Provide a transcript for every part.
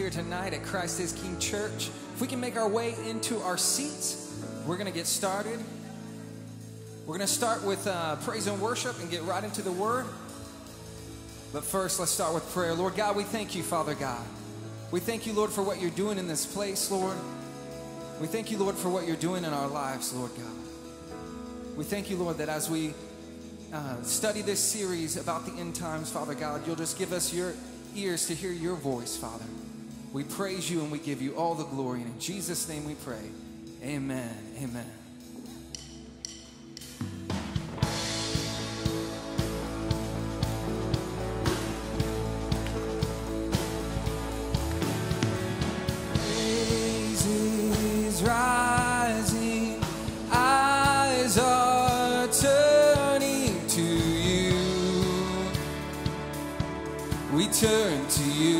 here tonight at Christ is King Church. If we can make our way into our seats, we're going to get started. We're going to start with uh, praise and worship and get right into the Word. But first, let's start with prayer. Lord God, we thank you, Father God. We thank you, Lord, for what you're doing in this place, Lord. We thank you, Lord, for what you're doing in our lives, Lord God. We thank you, Lord, that as we uh, study this series about the end times, Father God, you'll just give us your ears to hear your voice, Father. We praise you and we give you all the glory. And in Jesus' name we pray. Amen. Amen. Turn to you.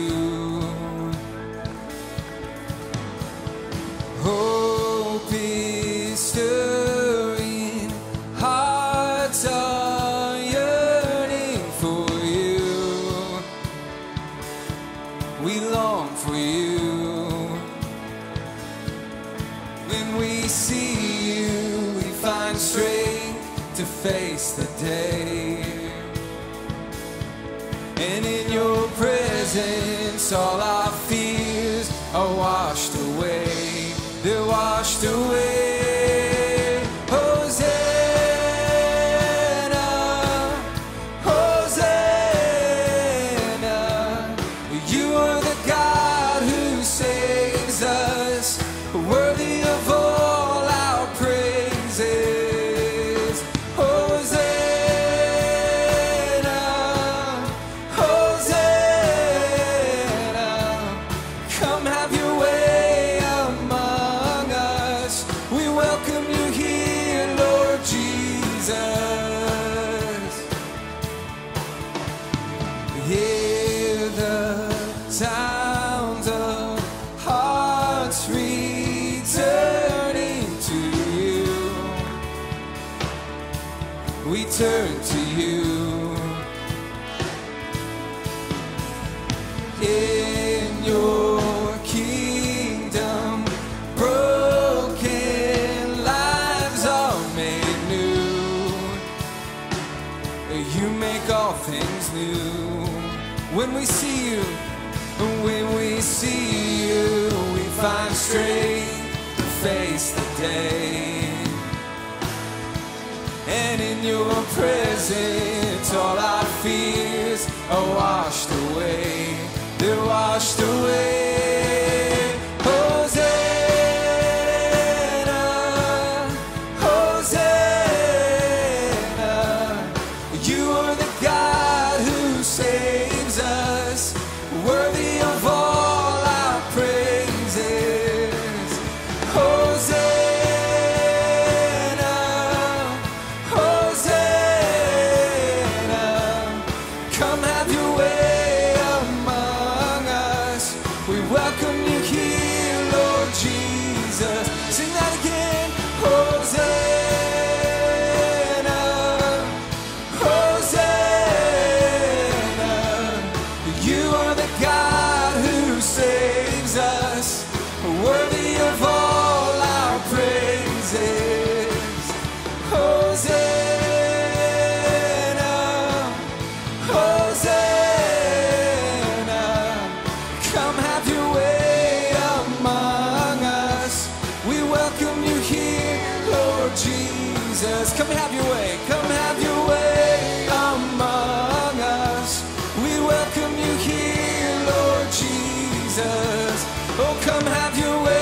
Oh, come have your way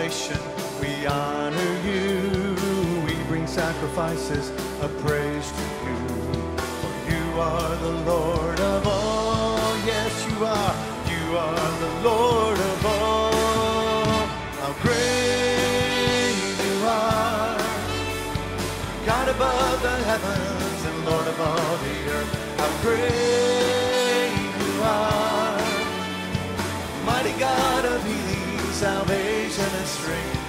We honor you. We bring sacrifices of praise to you. For you are the Lord of all. Yes, you are. You are the Lord of all. How great you are. God above the heavens and Lord of all the earth. How great you are. Mighty God of healing salvation strength.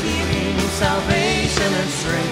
healing, salvation, and strength.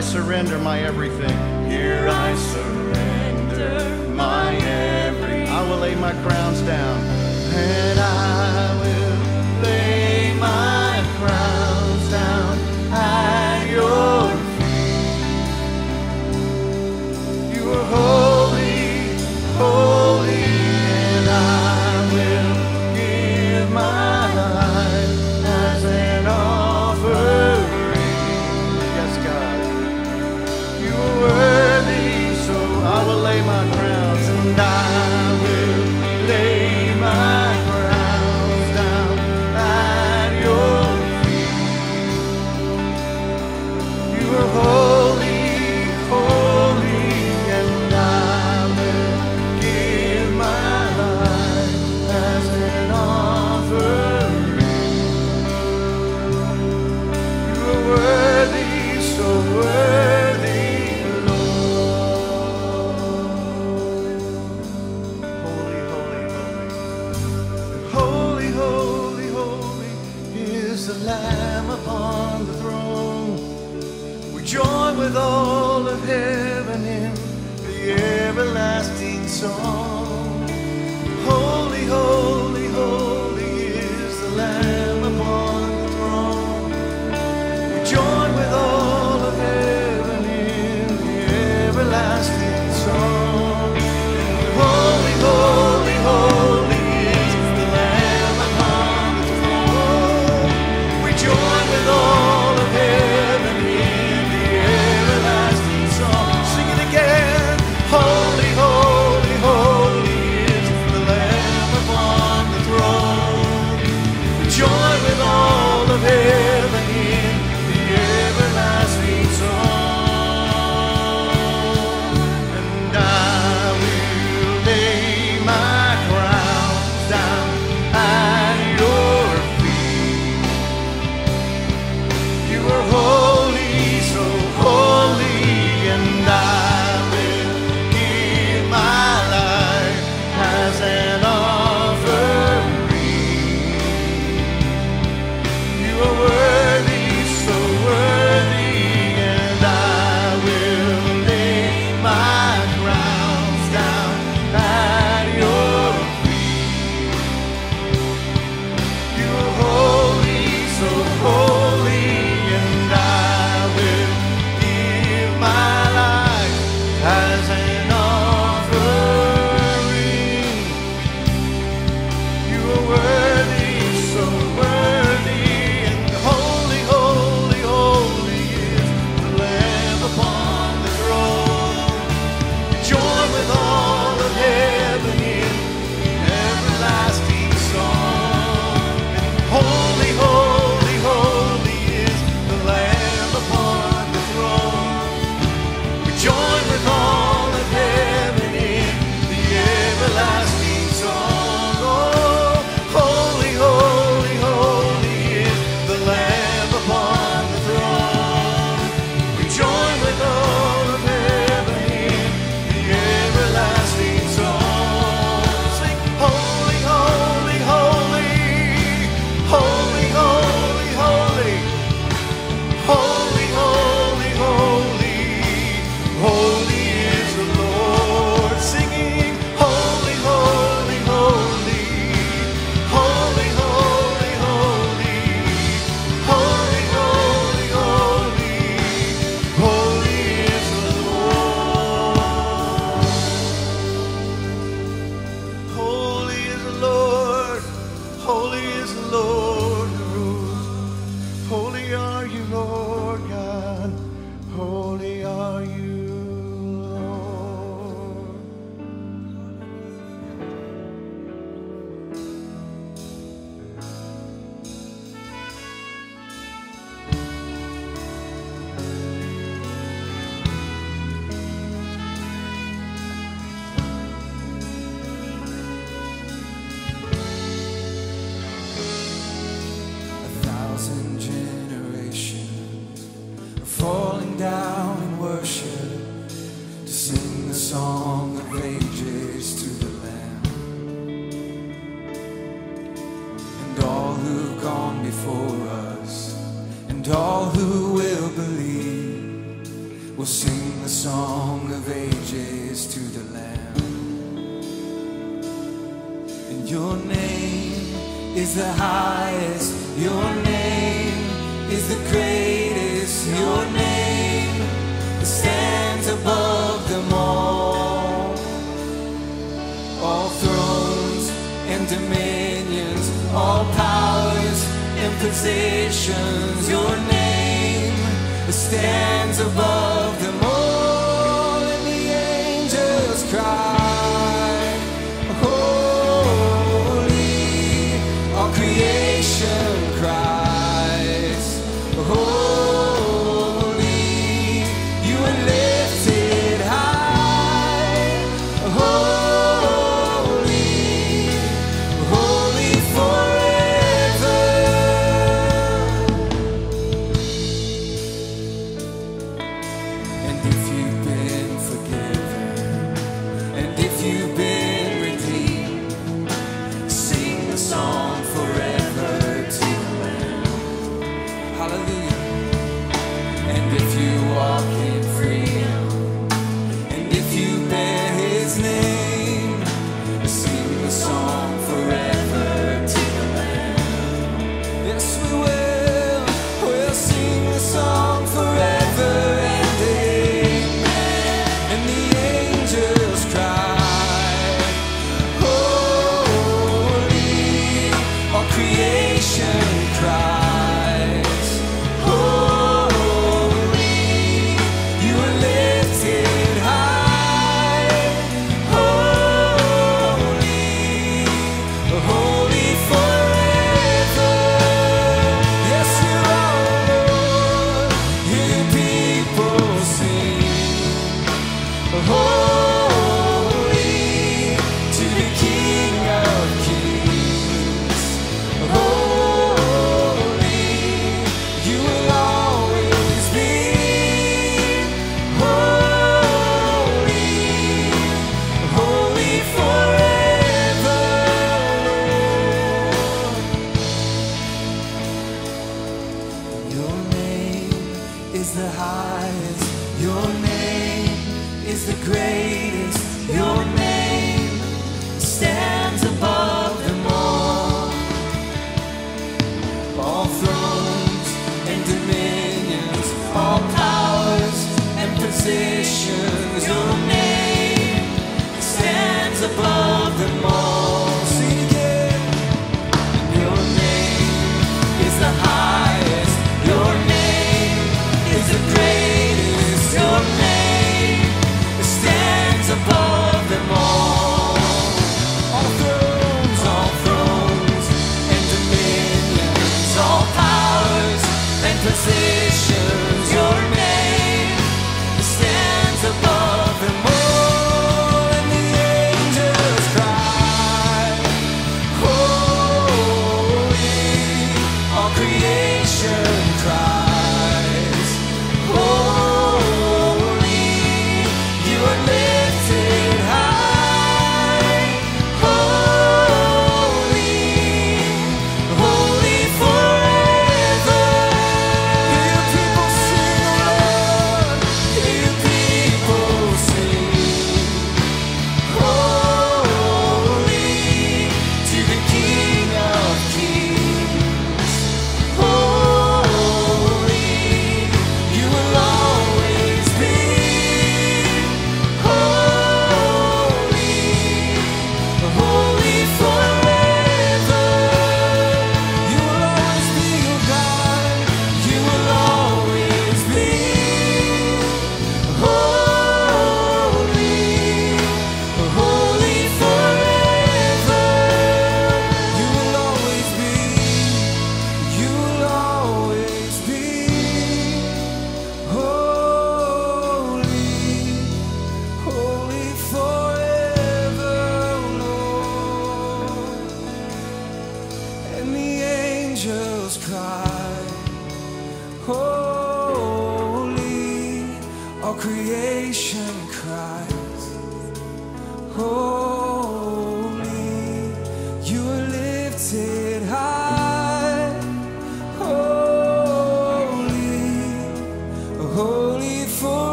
I surrender my everything. Here I surrender my everything. I will lay my crowns down and I will.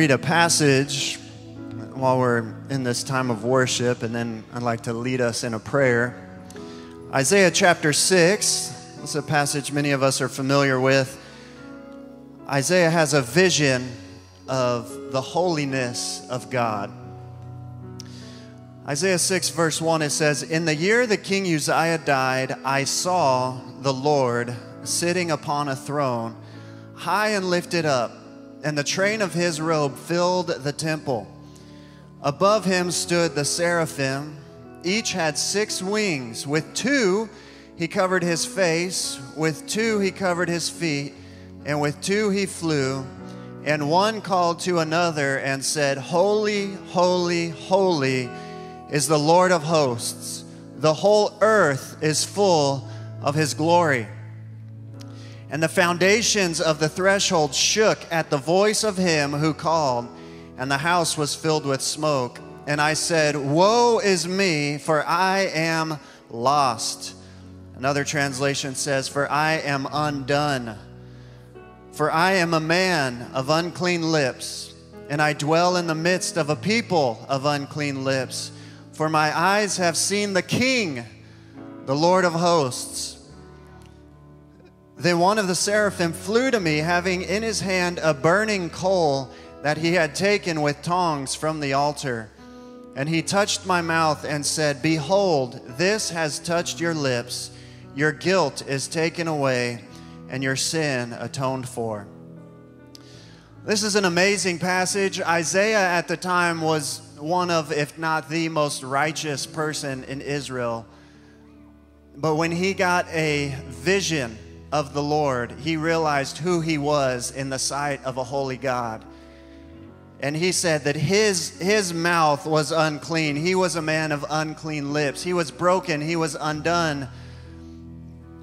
Read a passage while we're in this time of worship, and then I'd like to lead us in a prayer. Isaiah chapter 6. This is a passage many of us are familiar with. Isaiah has a vision of the holiness of God. Isaiah 6, verse 1, it says, In the year that King Uzziah died, I saw the Lord sitting upon a throne, high and lifted up, and the train of his robe filled the temple. Above him stood the seraphim. Each had six wings. With two he covered his face, with two he covered his feet, and with two he flew. And one called to another and said, Holy, holy, holy is the Lord of hosts. The whole earth is full of his glory. And the foundations of the threshold shook at the voice of him who called, and the house was filled with smoke. And I said, Woe is me, for I am lost. Another translation says, For I am undone. For I am a man of unclean lips, and I dwell in the midst of a people of unclean lips. For my eyes have seen the King, the Lord of hosts. Then one of the seraphim flew to me, having in his hand a burning coal that he had taken with tongs from the altar. And he touched my mouth and said, Behold, this has touched your lips. Your guilt is taken away, and your sin atoned for. This is an amazing passage. Isaiah at the time was one of, if not the most righteous person in Israel. But when he got a vision of the Lord, he realized who he was in the sight of a holy God. And he said that his, his mouth was unclean. He was a man of unclean lips. He was broken. He was undone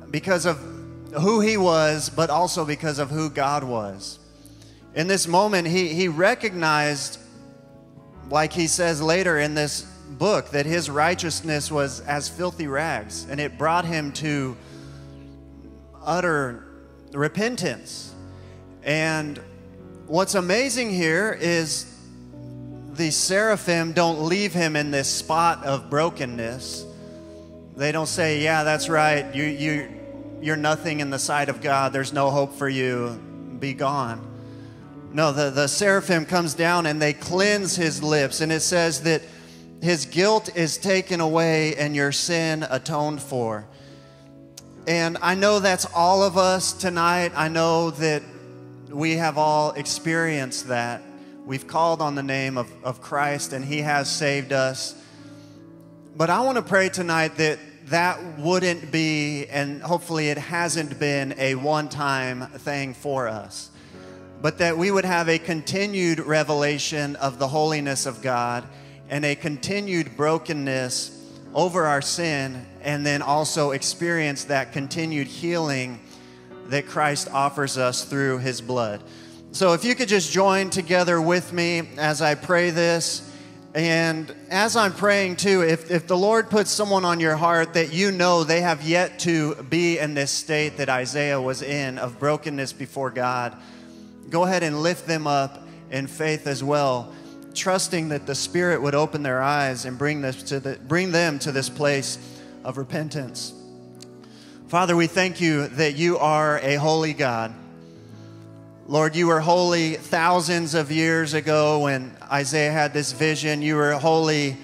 because of who he was, but also because of who God was. In this moment, he, he recognized, like he says later in this book, that his righteousness was as filthy rags, and it brought him to utter repentance. And what's amazing here is the seraphim don't leave him in this spot of brokenness. They don't say, "Yeah, that's right. You you you're nothing in the sight of God. There's no hope for you. Be gone." No, the, the seraphim comes down and they cleanse his lips, and it says that his guilt is taken away and your sin atoned for. And I know that's all of us tonight. I know that we have all experienced that. We've called on the name of, of Christ and He has saved us. But I want to pray tonight that that wouldn't be, and hopefully it hasn't been, a one time thing for us, but that we would have a continued revelation of the holiness of God and a continued brokenness over our sin, and then also experience that continued healing that Christ offers us through his blood. So if you could just join together with me as I pray this. And as I'm praying too, if, if the Lord puts someone on your heart that you know they have yet to be in this state that Isaiah was in of brokenness before God, go ahead and lift them up in faith as well, trusting that the Spirit would open their eyes and bring, this to the, bring them to this place of repentance. Father, we thank you that you are a holy God. Lord, you were holy thousands of years ago when Isaiah had this vision. You were holy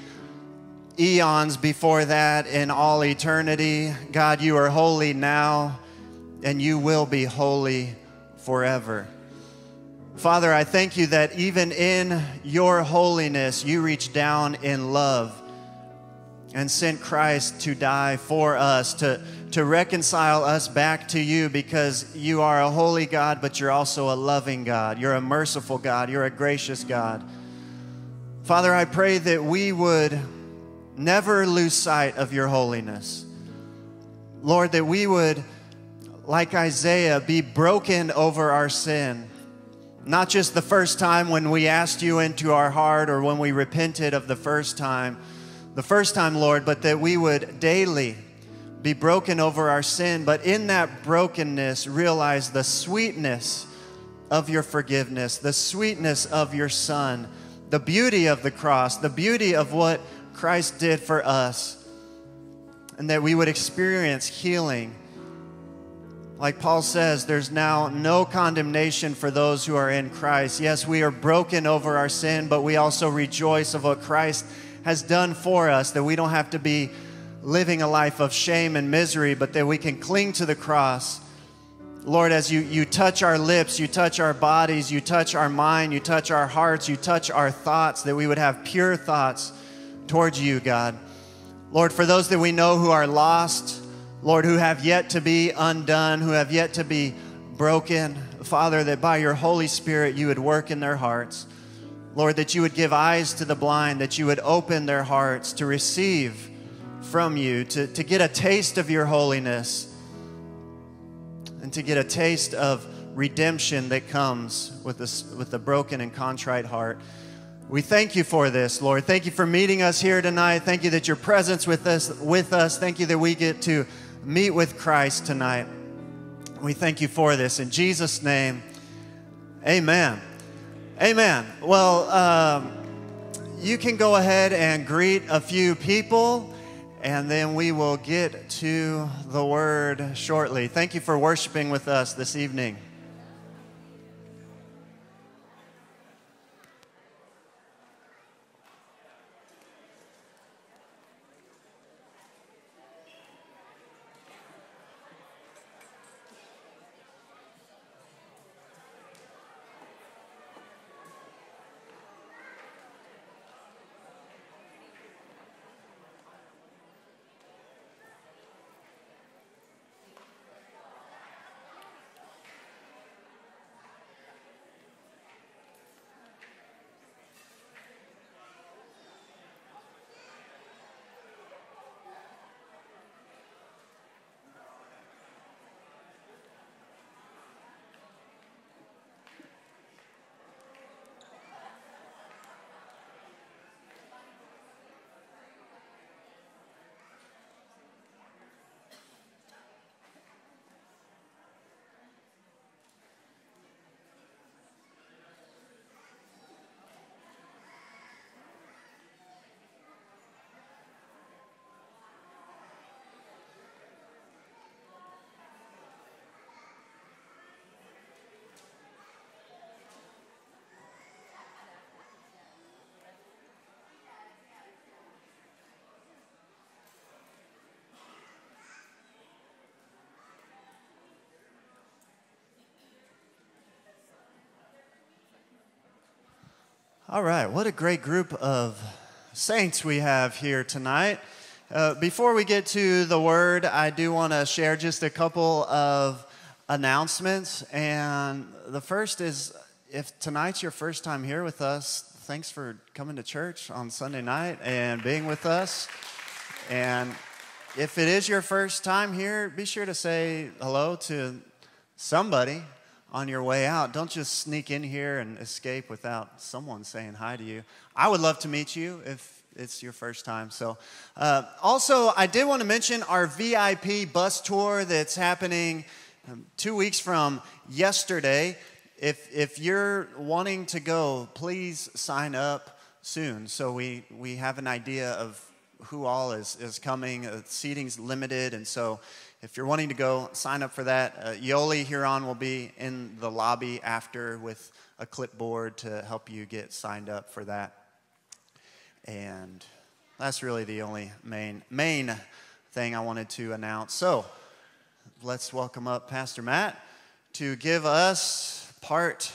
eons before that in all eternity. God, you are holy now, and you will be holy forever. Father, I thank you that even in your holiness, you reached down in love and sent Christ to die for us, to, to reconcile us back to you because you are a holy God, but you're also a loving God. You're a merciful God. You're a gracious God. Father, I pray that we would never lose sight of your holiness. Lord, that we would, like Isaiah, be broken over our sin. Not just the first time when we asked you into our heart or when we repented of the first time, the first time, Lord, but that we would daily be broken over our sin, but in that brokenness, realize the sweetness of your forgiveness, the sweetness of your Son, the beauty of the cross, the beauty of what Christ did for us, and that we would experience healing. Like Paul says, there's now no condemnation for those who are in Christ. Yes, we are broken over our sin, but we also rejoice of what Christ has done for us, that we don't have to be living a life of shame and misery, but that we can cling to the cross. Lord, as you, you touch our lips, you touch our bodies, you touch our mind, you touch our hearts, you touch our thoughts, that we would have pure thoughts towards you, God. Lord, for those that we know who are lost, Lord, who have yet to be undone, who have yet to be broken, Father, that by your Holy Spirit you would work in their hearts. Lord, that you would give eyes to the blind, that you would open their hearts to receive from you, to, to get a taste of your holiness, and to get a taste of redemption that comes with, this, with the broken and contrite heart. We thank you for this, Lord. Thank you for meeting us here tonight. Thank you that your presence with us with us. Thank you that we get to meet with Christ tonight. We thank you for this. In Jesus' name, amen. Amen. Well, um, you can go ahead and greet a few people and then we will get to the word shortly. Thank you for worshiping with us this evening. All right, what a great group of saints we have here tonight. Uh, before we get to the word, I do want to share just a couple of announcements. And the first is if tonight's your first time here with us, thanks for coming to church on Sunday night and being with us. And if it is your first time here, be sure to say hello to somebody on your way out, don't just sneak in here and escape without someone saying hi to you. I would love to meet you if it's your first time. So, uh, also, I did want to mention our VIP bus tour that's happening um, two weeks from yesterday. If, if you're wanting to go, please sign up soon so we, we have an idea of who all is, is coming. Uh, seating's limited, and so if you're wanting to go, sign up for that. Uh, Yoli Huron will be in the lobby after with a clipboard to help you get signed up for that. And that's really the only main main thing I wanted to announce. So let's welcome up Pastor Matt to give us part.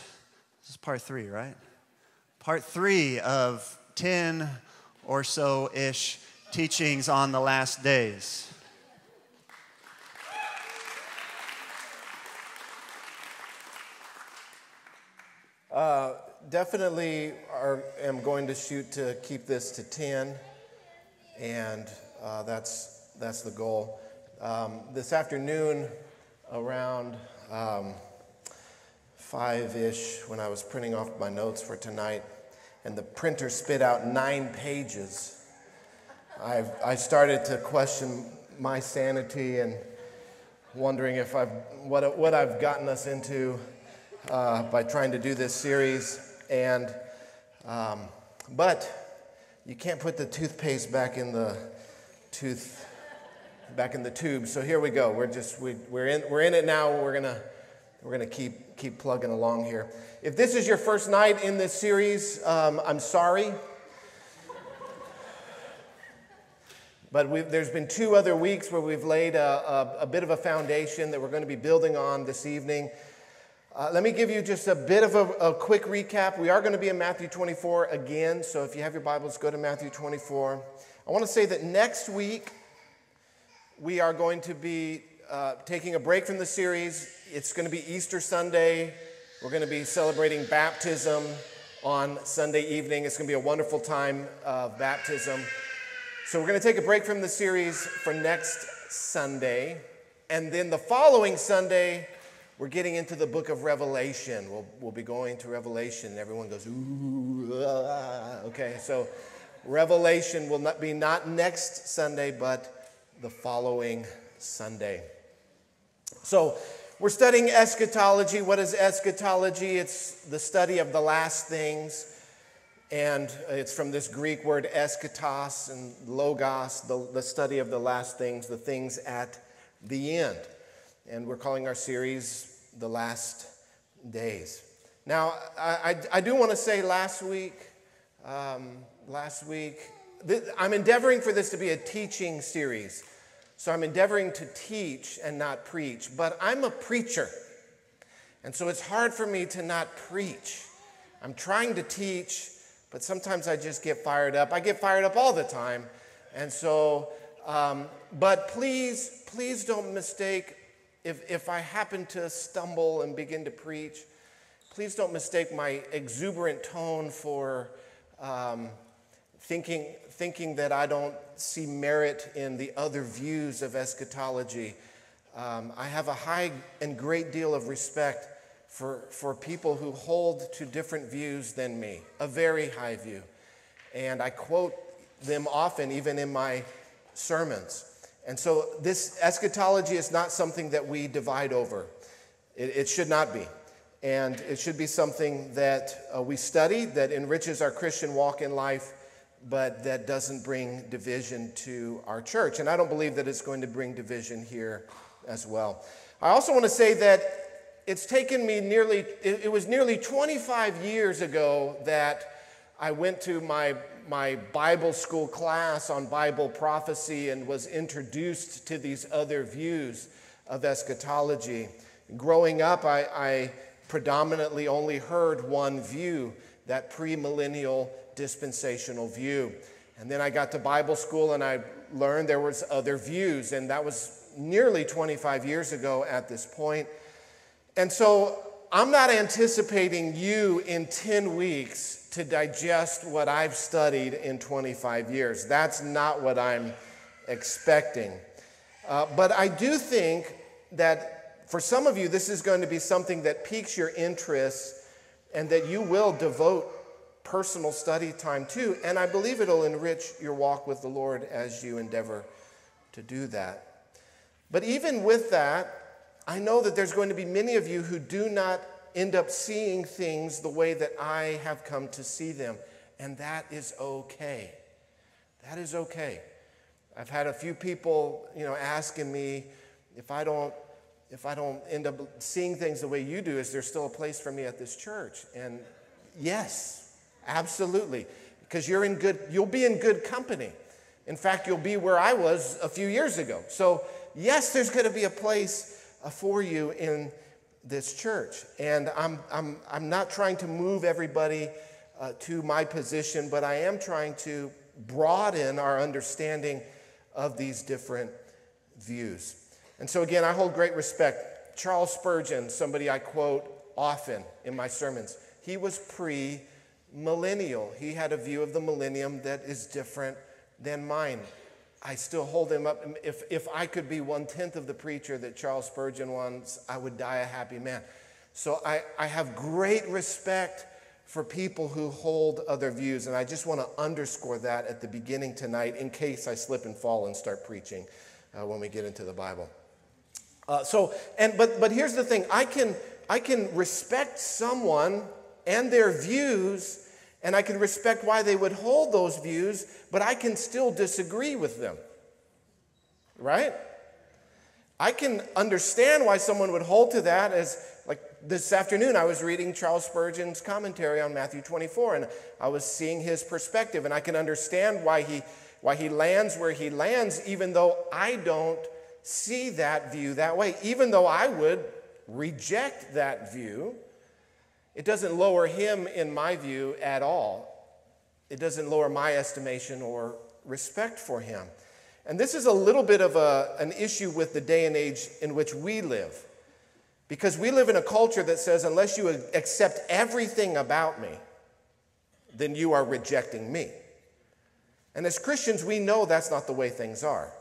This is part three, right? Part three of ten or so ish teachings on the last days. Uh, definitely are, am going to shoot to keep this to 10, and uh, that's, that's the goal. Um, this afternoon, around um, 5 ish, when I was printing off my notes for tonight, and the printer spit out nine pages, I've, I started to question my sanity and wondering if I've, what, what I've gotten us into uh, by trying to do this series. And, um, but you can't put the toothpaste back in the tooth, back in the tube. So here we go. We're just, we, we're, in, we're in it now. We're going to we're going to keep, keep plugging along here. If this is your first night in this series, um, I'm sorry. But there's been two other weeks where we've laid a, a, a, bit of a foundation that we're going to be building on this evening. Uh, let me give you just a bit of a, a, quick recap. We are going to be in Matthew 24 again, so if you have your Bibles, go to Matthew 24. I want to say that next week we are going to be uh, taking a break from the series. It's going to be Easter Sunday. We're going to be celebrating baptism on Sunday evening. It's going to be a wonderful time of baptism. So we're going to take a break from the series for next Sunday. And then the following Sunday, we're getting into the book of Revelation. We'll, we'll be going to Revelation. Everyone goes, ooh, ah. okay. So Revelation will not be not next Sunday, but the following Sunday. So we're studying eschatology. What is eschatology? It's the study of the last things. And it's from this Greek word eschatos and logos, the, the study of the last things, the things at the end and we're calling our series The Last Days. Now, I, I, I do want to say last week, um, last week, I'm endeavoring for this to be a teaching series. So I'm endeavoring to teach and not preach, but I'm a preacher. And so it's hard for me to not preach. I'm trying to teach, but sometimes I just get fired up. I get fired up all the time. And so, um, but please, please don't mistake if, if I happen to stumble and begin to preach, please don't mistake my exuberant tone for um, thinking, thinking that I don't see merit in the other views of eschatology. Um, I have a high and great deal of respect for, for people who hold to different views than me, a very high view. And I quote them often, even in my sermons. And so, this eschatology is not something that we divide over. It, it should not be. And it should be something that uh, we study, that enriches our Christian walk in life, but that doesn't bring division to our church. And I don't believe that it's going to bring division here as well. I also want to say that it's taken me nearly, it, it was nearly 25 years ago that I went to my my Bible school class on Bible prophecy and was introduced to these other views of eschatology. Growing up, I, I predominantly only heard one view, that premillennial dispensational view. And then I got to Bible school and I learned there was other views, and that was nearly 25 years ago at this point. And so I'm not anticipating you in 10 weeks to digest what I've studied in 25 years. That's not what I'm expecting. Uh, but I do think that for some of you, this is going to be something that piques your interest and that you will devote personal study time to. And I believe it'll enrich your walk with the Lord as you endeavor to do that. But even with that, I know that there's going to be many of you who do not end up seeing things the way that I have come to see them. And that is okay. That is okay. I've had a few people, you know, asking me if I don't if I don't end up seeing things the way you do, is there still a place for me at this church? And yes, absolutely. Because you're in good, you'll be in good company. In fact, you'll be where I was a few years ago. So, yes, there's going to be a place for you in this church. And I'm, I'm, I'm not trying to move everybody uh, to my position, but I am trying to broaden our understanding of these different views. And so, again, I hold great respect. Charles Spurgeon, somebody I quote often in my sermons, he was pre millennial. He had a view of the millennium that is different than mine. I still hold him up. If, if I could be one tenth of the preacher that Charles Spurgeon was, I would die a happy man. So I, I have great respect for people who hold other views, and I just want to underscore that at the beginning tonight in case I slip and fall and start preaching uh, when we get into the Bible. Uh, so, and but but here's the thing: I can I can respect someone and their views, and I can respect why they would hold those views, but I can still disagree with them. Right? I can understand why someone would hold to that as like this afternoon I was reading Charles Spurgeon's commentary on Matthew 24 and I was seeing his perspective and I can understand why he why he lands where he lands even though I don't see that view that way. Even though I would reject that view, it doesn't lower him in my view at all. It doesn't lower my estimation or respect for him. And this is a little bit of a, an issue with the day and age in which we live. Because we live in a culture that says, unless you accept everything about me, then you are rejecting me. And as Christians, we know that's not the way things are.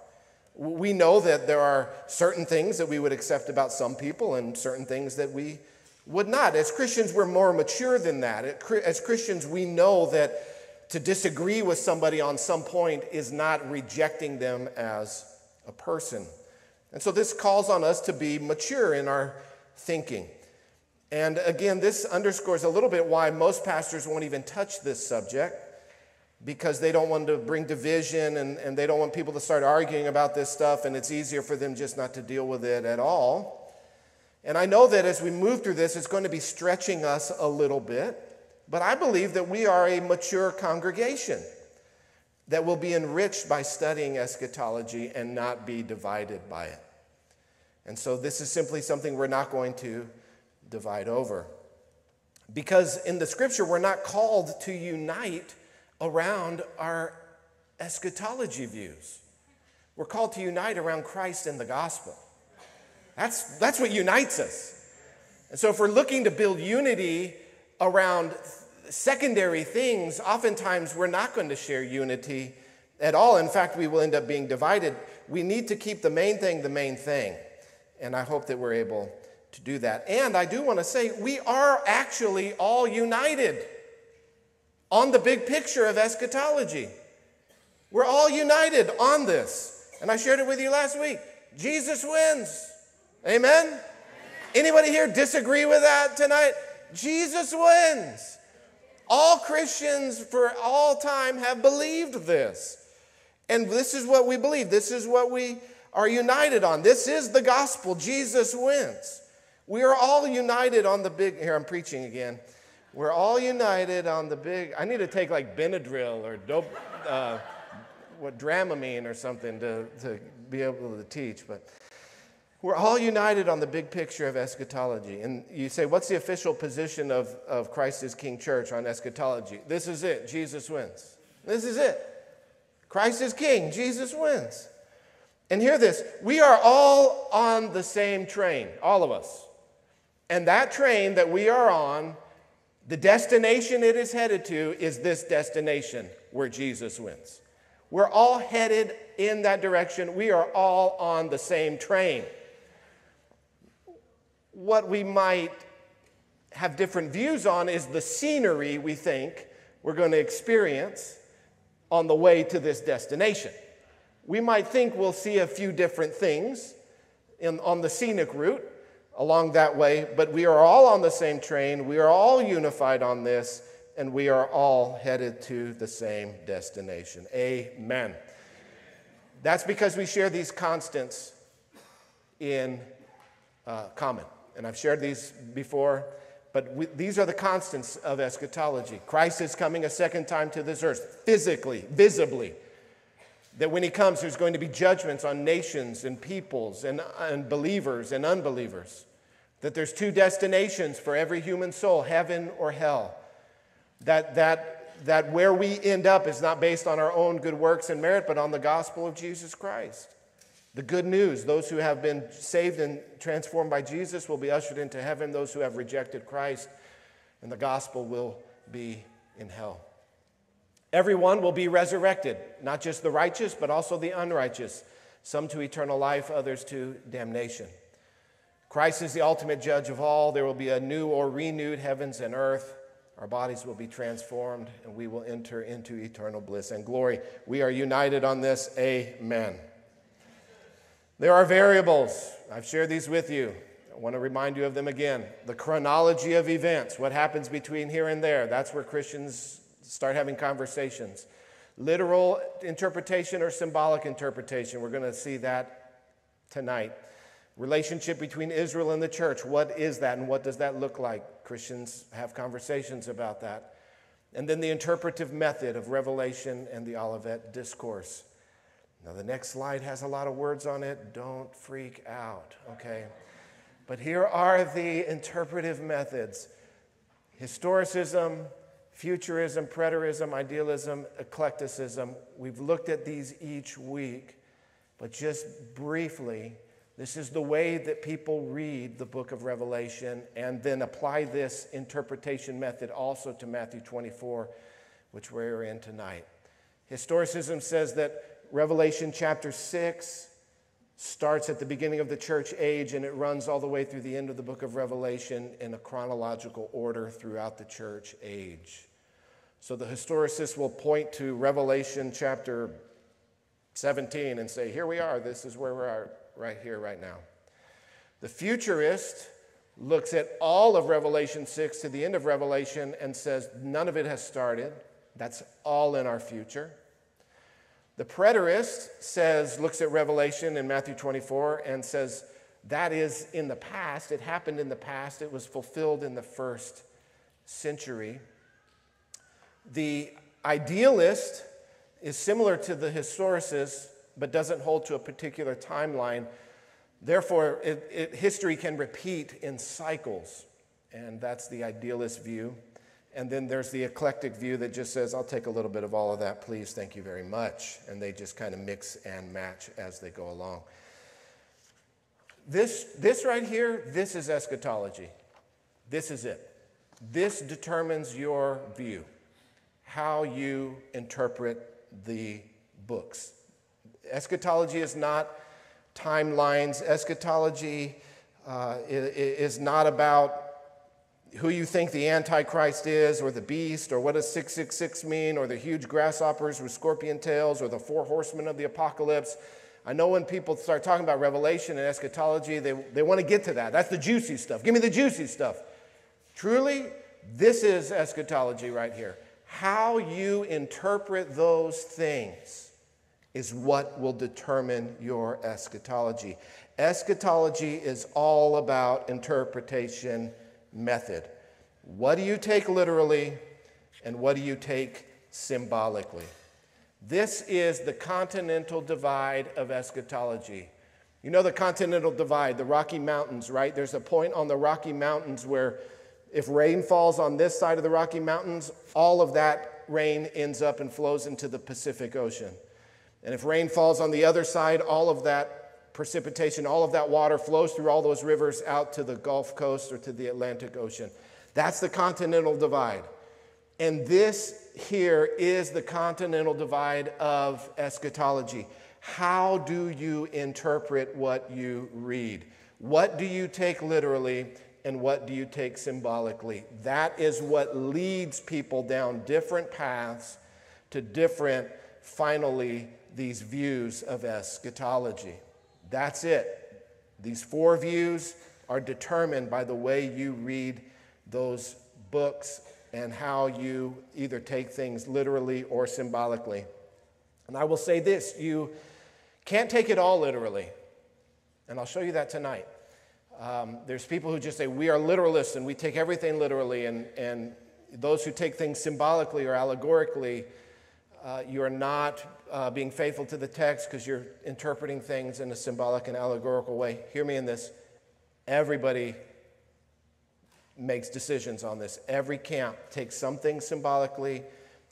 We know that there are certain things that we would accept about some people and certain things that we would not. As Christians, we're more mature than that. As Christians, we know that to disagree with somebody on some point is not rejecting them as a person. And so this calls on us to be mature in our thinking. And again, this underscores a little bit why most pastors won't even touch this subject because they don't want to bring division and, and they don't want people to start arguing about this stuff, and it's easier for them just not to deal with it at all. And I know that as we move through this, it's going to be stretching us a little bit, but I believe that we are a mature congregation that will be enriched by studying eschatology and not be divided by it. And so this is simply something we're not going to divide over. Because in the scripture, we're not called to unite around our eschatology views. We're called to unite around Christ and the gospel. That's, that's what unites us. And so, if we're looking to build unity around secondary things, oftentimes we're not going to share unity at all. In fact, we will end up being divided. We need to keep the main thing the main thing. And I hope that we're able to do that. And I do want to say, we are actually all united on the big picture of eschatology. We're all united on this. And I shared it with you last week. Jesus wins. Amen? Anybody here disagree with that tonight? Jesus wins. All Christians for all time have believed this. And this is what we believe. This is what we are united on. This is the gospel. Jesus wins. We are all united on the big. Here, I'm preaching again. We're all united on the big. I need to take like Benadryl or dope, uh, what Dramamine or something to, to be able to teach. But we're all united on the big picture of eschatology. And you say, what's the official position of, of Christ is King Church on eschatology? This is it. Jesus wins. This is it. Christ is King. Jesus wins. And hear this we are all on the same train, all of us. And that train that we are on the destination it is headed to is this destination where Jesus wins. We're all headed in that direction. We are all on the same train. What we might have different views on is the scenery we think we're going to experience on the way to this destination. We might think we'll see a few different things in, on the scenic route along that way, but we are all on the same train. We are all unified on this, and we are all headed to the same destination. Amen. That's because we share these constants in uh, common. And I've shared these before, but we, these are the constants of eschatology. Christ is coming a second time to this earth, physically, visibly. That when he comes, there's going to be judgments on nations and peoples and, and believers and unbelievers. That there's two destinations for every human soul heaven or hell. That, that, that where we end up is not based on our own good works and merit, but on the gospel of Jesus Christ. The good news those who have been saved and transformed by Jesus will be ushered into heaven, those who have rejected Christ and the gospel will be in hell. Everyone will be resurrected, not just the righteous, but also the unrighteous, some to eternal life, others to damnation. Christ is the ultimate judge of all. There will be a new or renewed heavens and earth. Our bodies will be transformed, and we will enter into eternal bliss and glory. We are united on this. Amen. There are variables. I've shared these with you. I want to remind you of them again. The chronology of events, what happens between here and there. That's where Christians start having conversations. Literal interpretation or symbolic interpretation. We're going to see that tonight. Relationship between Israel and the church. What is that and what does that look like? Christians have conversations about that. And then the interpretive method of Revelation and the Olivet Discourse. Now, the next slide has a lot of words on it. Don't freak out, okay? But here are the interpretive methods historicism, futurism, preterism, idealism, eclecticism. We've looked at these each week, but just briefly, this is the way that people read the book of Revelation and then apply this interpretation method also to Matthew 24, which we're in tonight. Historicism says that Revelation chapter 6 starts at the beginning of the church age and it runs all the way through the end of the book of Revelation in a chronological order throughout the church age. So the historicist will point to Revelation chapter 17 and say, Here we are, this is where we are right here, right now. The futurist looks at all of Revelation 6 to the end of Revelation and says, None of it has started. That's all in our future. The preterist says, looks at Revelation in Matthew 24 and says, that is in the past. It happened in the past. It was fulfilled in the first century. The idealist is similar to the historicist, but doesn't hold to a particular timeline. Therefore, it, it, history can repeat in cycles, and that's the idealist view. And then there's the eclectic view that just says, I'll take a little bit of all of that, please, thank you very much. And they just kind of mix and match as they go along. This, this right here, this is eschatology. This is it. This determines your view, how you interpret the books. Eschatology is not timelines, eschatology uh, is not about who you think the Antichrist is, or the beast, or what does 666 mean, or the huge grasshoppers with scorpion tails, or the four horsemen of the apocalypse. I know when people start talking about Revelation and eschatology, they, they want to get to that. That's the juicy stuff. Give me the juicy stuff. Truly, this is eschatology right here. How you interpret those things is what will determine your eschatology. Eschatology is all about interpretation method. What do you take literally and what do you take symbolically? This is the continental divide of eschatology. You know the continental divide, the Rocky Mountains, right? There's a point on the Rocky Mountains where if rain falls on this side of the Rocky Mountains, all of that rain ends up and flows into the Pacific Ocean. And if rain falls on the other side, all of that precipitation, all of that water flows through all those rivers out to the Gulf Coast or to the Atlantic Ocean. That's the continental divide. And this here is the continental divide of eschatology. How do you interpret what you read? What do you take literally and what do you take symbolically? That is what leads people down different paths to different, finally, these views of eschatology. That's it. These four views are determined by the way you read those books and how you either take things literally or symbolically. And I will say this you can't take it all literally. And I'll show you that tonight. Um, there's people who just say, We are literalists and we take everything literally. And, and those who take things symbolically or allegorically, uh, you are not uh, being faithful to the text because you're interpreting things in a symbolic and allegorical way. Hear me in this. Everybody makes decisions on this. Every camp takes some things symbolically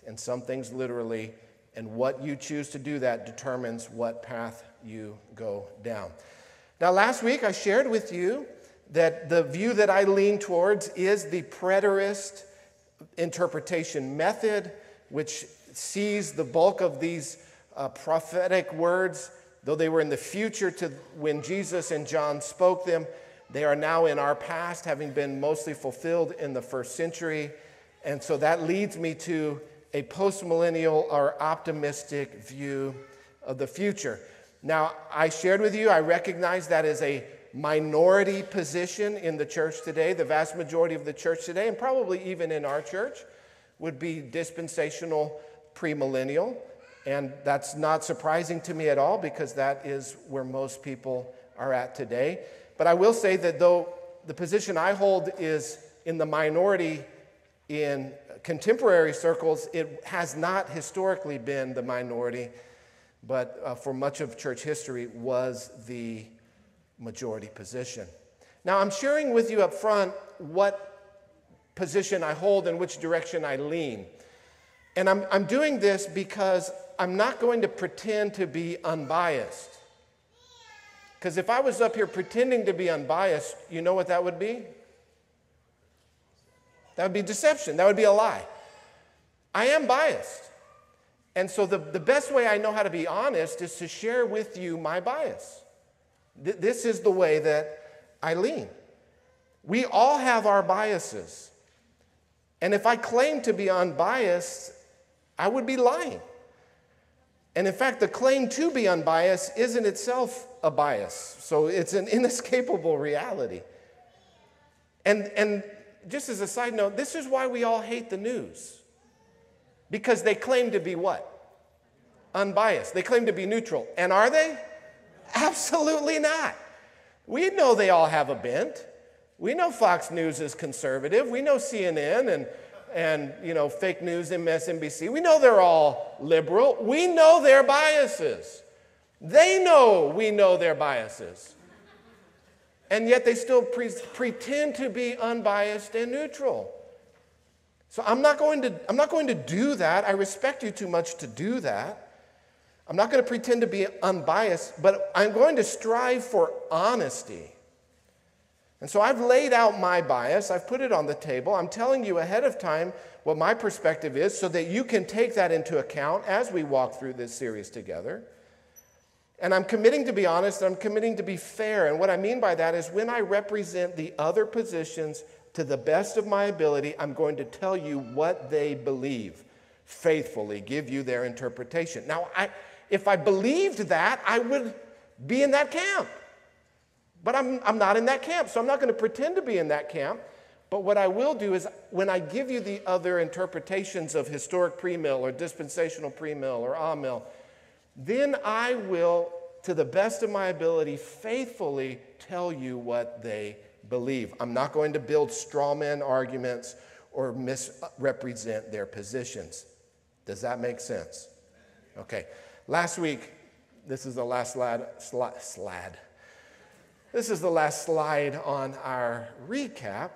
and some things literally, and what you choose to do that determines what path you go down. Now, last week I shared with you that the view that I lean towards is the preterist interpretation method, which sees the bulk of these uh, prophetic words, though they were in the future to when Jesus and John spoke them, they are now in our past, having been mostly fulfilled in the first century. And so that leads me to a postmillennial or optimistic view of the future. Now, I shared with you, I recognize that is a minority position in the church today. The vast majority of the church today, and probably even in our church, would be dispensational premillennial. And that's not surprising to me at all because that is where most people are at today. But I will say that though the position I hold is in the minority in contemporary circles, it has not historically been the minority, but uh, for much of church history was the majority position. Now, I'm sharing with you up front what position I hold and which direction I lean. And I'm, I'm doing this because I'm not going to pretend to be unbiased. Because if I was up here pretending to be unbiased, you know what that would be? That would be deception. That would be a lie. I am biased. And so the, the best way I know how to be honest is to share with you my bias. Th- this is the way that I lean. We all have our biases. And if I claim to be unbiased, I would be lying. And in fact, the claim to be unbiased isn't itself a bias. So it's an inescapable reality. And, and just as a side note, this is why we all hate the news. Because they claim to be what? Unbiased. They claim to be neutral. And are they? Absolutely not. We know they all have a bent. We know Fox News is conservative. We know CNN and and you know fake news in MSNBC. We know they're all liberal. We know their biases. They know we know their biases. And yet they still pre- pretend to be unbiased and neutral. So I'm not going to I'm not going to do that. I respect you too much to do that. I'm not going to pretend to be unbiased, but I'm going to strive for honesty. And so I've laid out my bias, I've put it on the table. I'm telling you ahead of time what my perspective is so that you can take that into account as we walk through this series together. And I'm committing to be honest, I'm committing to be fair. And what I mean by that is when I represent the other positions to the best of my ability, I'm going to tell you what they believe faithfully, give you their interpretation. Now, I, if I believed that, I would be in that camp. But I'm, I'm not in that camp, so I'm not going to pretend to be in that camp. But what I will do is when I give you the other interpretations of historic premill or dispensational premill or amill, then I will, to the best of my ability, faithfully tell you what they believe. I'm not going to build straw man arguments or misrepresent their positions. Does that make sense? Okay. Last week, this is the last slide, slide, slide this is the last slide on our recap.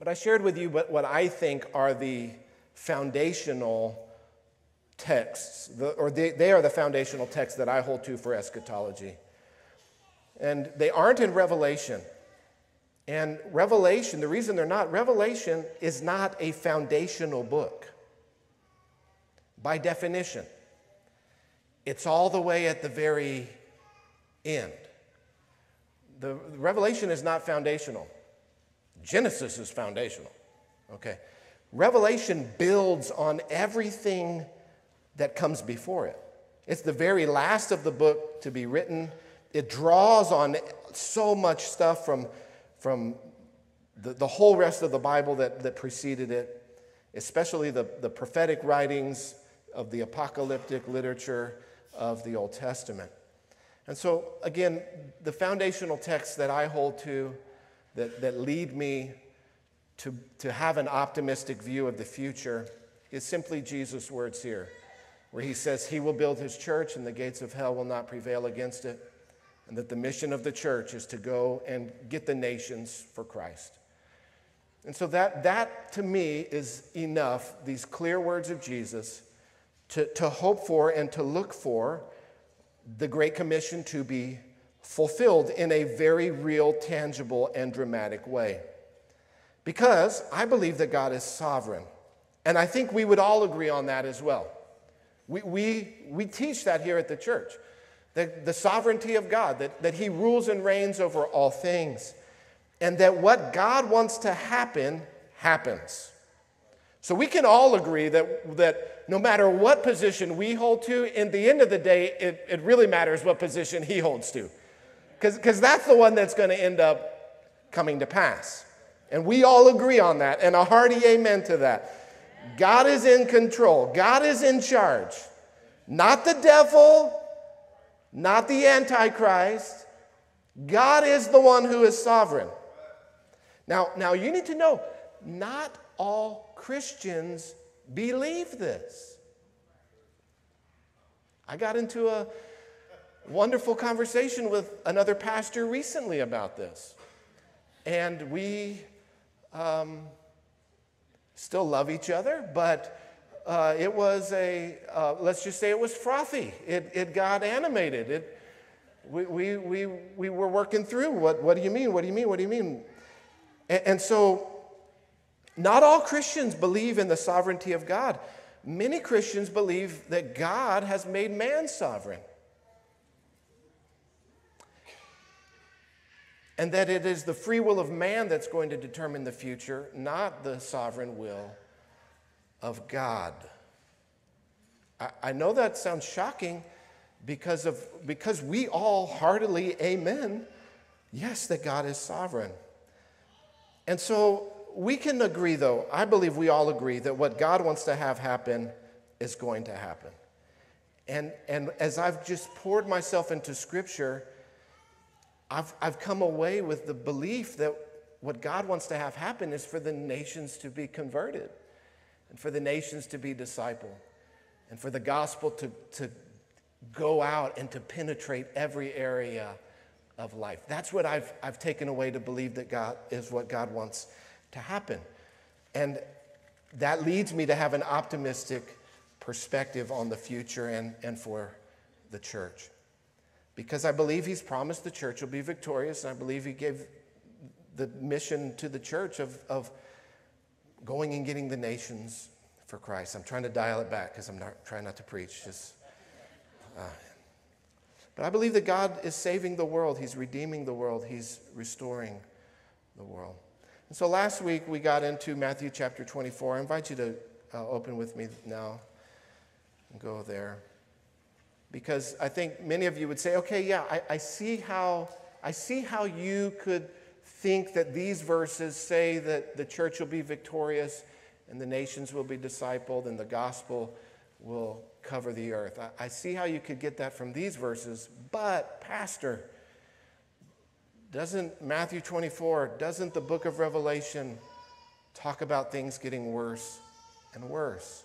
But I shared with you what, what I think are the foundational texts, the, or they, they are the foundational texts that I hold to for eschatology. And they aren't in Revelation. And Revelation, the reason they're not, Revelation is not a foundational book by definition. It's all the way at the very end the Revelation is not foundational. Genesis is foundational. Okay. Revelation builds on everything that comes before it. It's the very last of the book to be written. It draws on so much stuff from, from the, the whole rest of the Bible that, that preceded it, especially the, the prophetic writings of the apocalyptic literature of the Old Testament. And so, again, the foundational texts that I hold to that, that lead me to, to have an optimistic view of the future is simply Jesus' words here, where he says, He will build his church and the gates of hell will not prevail against it, and that the mission of the church is to go and get the nations for Christ. And so that, that to me is enough, these clear words of Jesus, to, to hope for and to look for the Great Commission to be fulfilled in a very real, tangible, and dramatic way. Because I believe that God is sovereign. And I think we would all agree on that as well. We, we, we teach that here at the church the, the sovereignty of God, that, that He rules and reigns over all things, and that what God wants to happen happens. So we can all agree that, that no matter what position we hold to, in the end of the day, it, it really matters what position He holds to. Because that's the one that's going to end up coming to pass. And we all agree on that, and a hearty amen to that. God is in control, God is in charge. Not the devil, not the Antichrist. God is the one who is sovereign. Now, now you need to know, not all Christians believe this. I got into a wonderful conversation with another pastor recently about this. And we um, still love each other, but uh, it was a, uh, let's just say it was frothy. It, it got animated. It, we, we, we, we were working through what, what do you mean? What do you mean? What do you mean? And, and so, not all Christians believe in the sovereignty of God. Many Christians believe that God has made man sovereign. and that it is the free will of man that's going to determine the future, not the sovereign will of God. I, know that sounds shocking because, of, because we all heartily amen, yes, that God is sovereign. And so we can agree, though, I believe we all agree that what God wants to have happen is going to happen. And, and as I've just poured myself into Scripture, I've, I've come away with the belief that what God wants to have happen is for the nations to be converted and for the nations to be discipled and for the gospel to, to go out and to penetrate every area of life. That's what I've, I've taken away to believe that God is what God wants to happen. And that leads me to have an optimistic perspective on the future and, and for the church because I believe he's promised the church will be victorious, and I believe he gave the mission to the church of, of going and getting the nations for Christ. I'm trying to dial it back because I'm not trying not to preach. Just, uh, but I believe that God is saving the world. He's redeeming the world. He's restoring the world. And so last week we got into Matthew chapter 24. I invite you to uh, open with me now and go there because I think many of you would say, okay, yeah, I, I, see how I see how you could think that these verses say that the church will be victorious and the nations will be discipled and the gospel will cover the earth. I, I see how you could get that from these verses, but Pastor, doesn't Matthew 24, doesn't the book of Revelation talk about things getting worse and worse?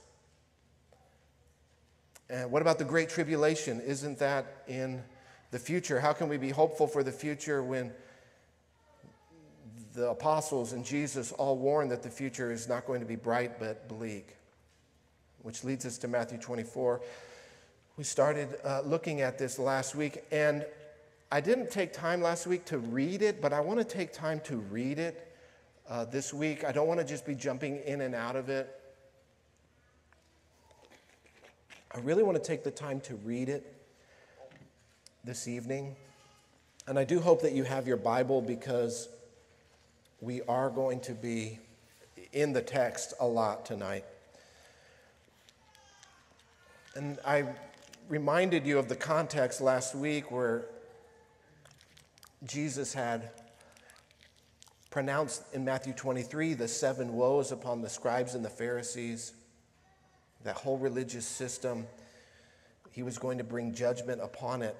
And what about the Great Tribulation? Isn't that in the future? How can we be hopeful for the future when the apostles and Jesus all warn that the future is not going to be bright but bleak? Which leads us to Matthew 24. We started uh, looking at this last week, and I didn't take time last week to read it, but I want to take time to read it uh, this week. I don't want to just be jumping in and out of it. I really want to take the time to read it this evening. And I do hope that you have your Bible because we are going to be in the text a lot tonight. And I reminded you of the context last week where Jesus had pronounced in Matthew 23 the seven woes upon the scribes and the Pharisees, that whole religious system. He was going to bring judgment upon it.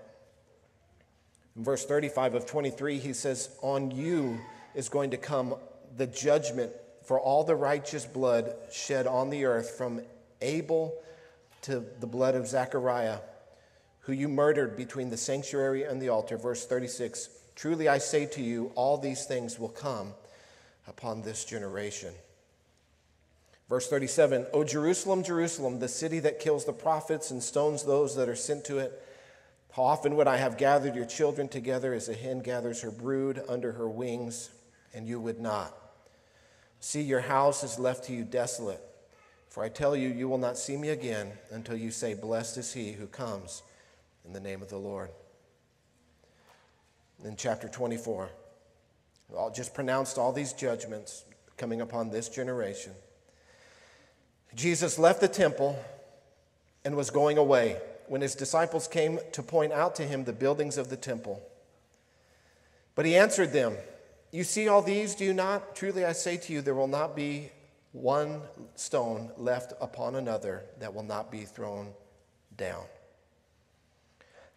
In verse 35 of 23, he says, On you is going to come the judgment for all the righteous blood shed on the earth from Abel to the blood of Zechariah, who you murdered between the sanctuary and the altar. Verse 36 Truly I say to you, all these things will come upon this generation. Verse 37 O Jerusalem, Jerusalem, the city that kills the prophets and stones those that are sent to it. How often would I have gathered your children together as a hen gathers her brood under her wings, and you would not? See, your house is left to you desolate. For I tell you, you will not see me again until you say, Blessed is he who comes in the name of the Lord. In chapter 24, I just pronounced all these judgments coming upon this generation. Jesus left the temple and was going away when his disciples came to point out to him the buildings of the temple. But he answered them, You see all these, do you not? Truly I say to you, there will not be one stone left upon another that will not be thrown down.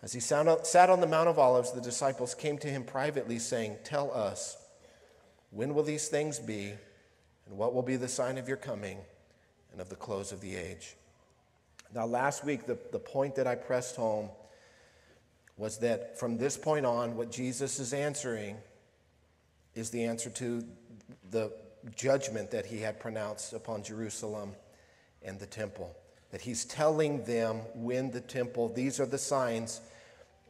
As he sat on the Mount of Olives, the disciples came to him privately, saying, Tell us, when will these things be, and what will be the sign of your coming and of the close of the age? Now, last week, the, the point that I pressed home was that from this point on, what Jesus is answering is the answer to the judgment that he had pronounced upon Jerusalem and the temple. That he's telling them when the temple, these are the signs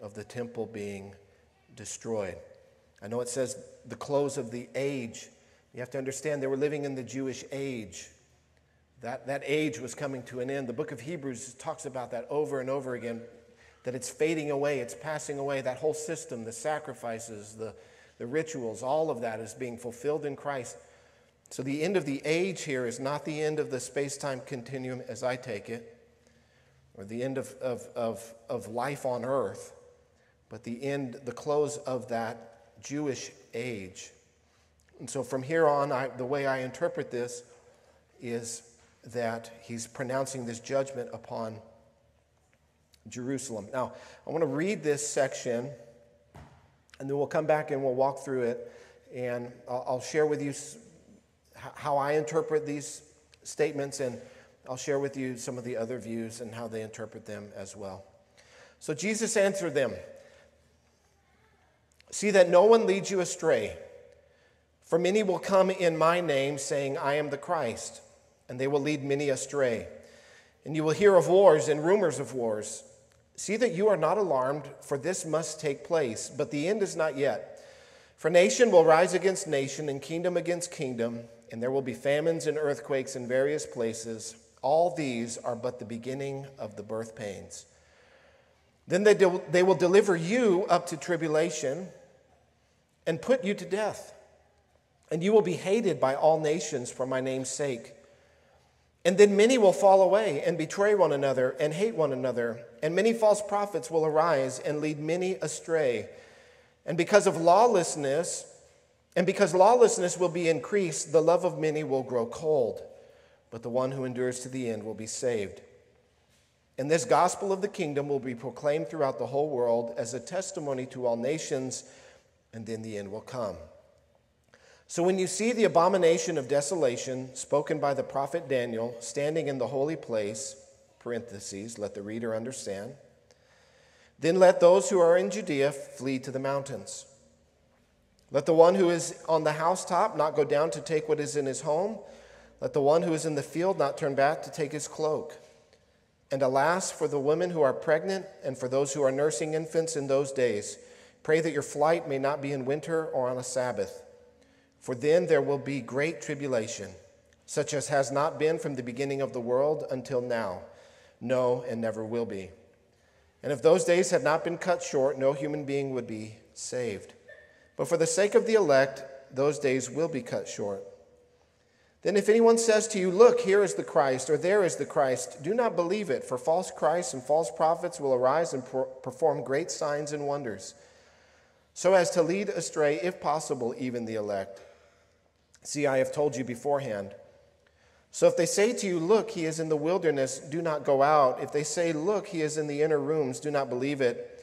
of the temple being destroyed. I know it says the close of the age. You have to understand they were living in the Jewish age. That, that age was coming to an end. The book of Hebrews talks about that over and over again that it's fading away, it's passing away. That whole system, the sacrifices, the, the rituals, all of that is being fulfilled in Christ. So the end of the age here is not the end of the space time continuum as I take it, or the end of, of, of, of life on earth, but the end, the close of that Jewish age. And so from here on, I, the way I interpret this is that he's pronouncing this judgment upon Jerusalem. Now, I want to read this section, and then we'll come back and we'll walk through it, and I'll, I'll share with you how I interpret these statements, and I'll share with you some of the other views and how they interpret them as well. So Jesus answered them See that no one leads you astray, for many will come in my name, saying, I am the Christ and they will lead many astray. And you will hear of wars and rumors of wars. See that you are not alarmed, for this must take place, but the end is not yet. For nation will rise against nation, and kingdom against kingdom, and there will be famines and earthquakes in various places. All these are but the beginning of the birth pains. Then they, de- they will deliver you up to tribulation and put you to death. And you will be hated by all nations for my name's sake. And then many will fall away and betray one another and hate one another. And many false prophets will arise and lead many astray. And because of lawlessness, and because lawlessness will be increased, the love of many will grow cold. But the one who endures to the end will be saved. And this gospel of the kingdom will be proclaimed throughout the whole world as a testimony to all nations, and then the end will come. So when you see the abomination of desolation spoken by the prophet Daniel standing in the holy place, parentheses, let the reader understand, then let those who are in Judea flee to the mountains. Let the one who is on the housetop not go down to take what is in his home. Let the one who is in the field not turn back to take his cloak. And alas, for the women who are pregnant and for those who are nursing infants in those days, pray that your flight may not be in winter or on a Sabbath for then there will be great tribulation, such as has not been from the beginning of the world until now, no, and never will be. And if those days had not been cut short, no human being would be saved. But for the sake of the elect, those days will be cut short. Then, if anyone says to you, Look, here is the Christ, or there is the Christ, do not believe it, for false Christs and false prophets will arise and perform great signs and wonders, so as to lead astray, if possible, even the elect. See, I have told you beforehand. So if they say to you, Look, he is in the wilderness, do not go out. If they say, Look, he is in the inner rooms, do not believe it.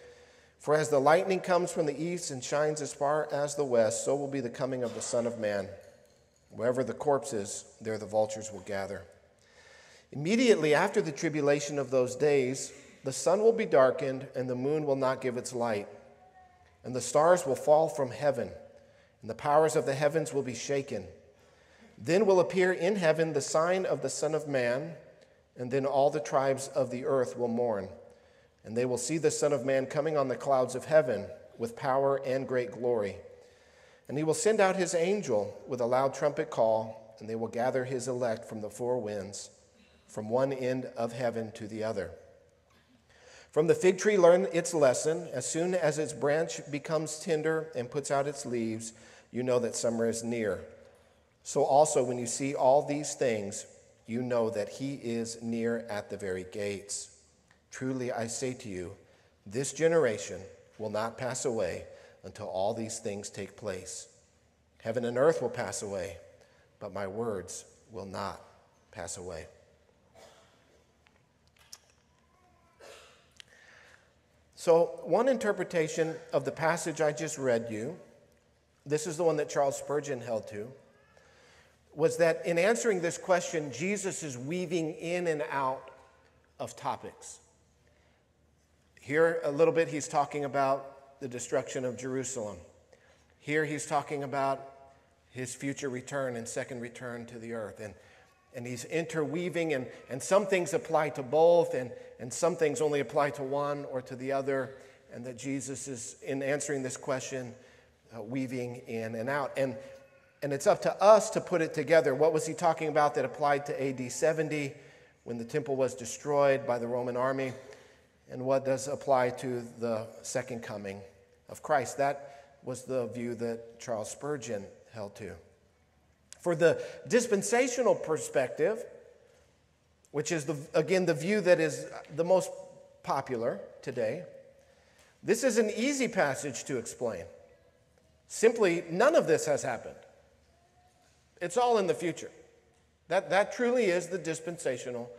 For as the lightning comes from the east and shines as far as the west, so will be the coming of the Son of Man. Wherever the corpse is, there the vultures will gather. Immediately after the tribulation of those days, the sun will be darkened, and the moon will not give its light, and the stars will fall from heaven, and the powers of the heavens will be shaken. Then will appear in heaven the sign of the Son of Man, and then all the tribes of the earth will mourn, and they will see the Son of Man coming on the clouds of heaven with power and great glory. And he will send out his angel with a loud trumpet call, and they will gather his elect from the four winds, from one end of heaven to the other. From the fig tree, learn its lesson. As soon as its branch becomes tender and puts out its leaves, you know that summer is near. So also, when you see all these things, you know that he is near at the very gates. Truly, I say to you, this generation will not pass away until all these things take place. Heaven and earth will pass away, but my words will not pass away. So, one interpretation of the passage I just read you, this is the one that Charles Spurgeon held to, was that in answering this question, Jesus is weaving in and out of topics. Here, a little bit, he's talking about the destruction of Jerusalem. Here he's talking about his future return and second return to the earth. And, and he's interweaving, and, and some things apply to both, and, and some things only apply to one or to the other. And that Jesus is, in answering this question, uh, weaving in and out. And, and it's up to us to put it together. What was he talking about that applied to AD 70 when the temple was destroyed by the Roman army? And what does apply to the second coming of Christ. That was the view that Charles Spurgeon held to. For the dispensational perspective, which is, the, again, the view that is the most popular today, this is an easy passage to explain. Simply, none of this has happened. It's all in the future. That, that truly is the dispensational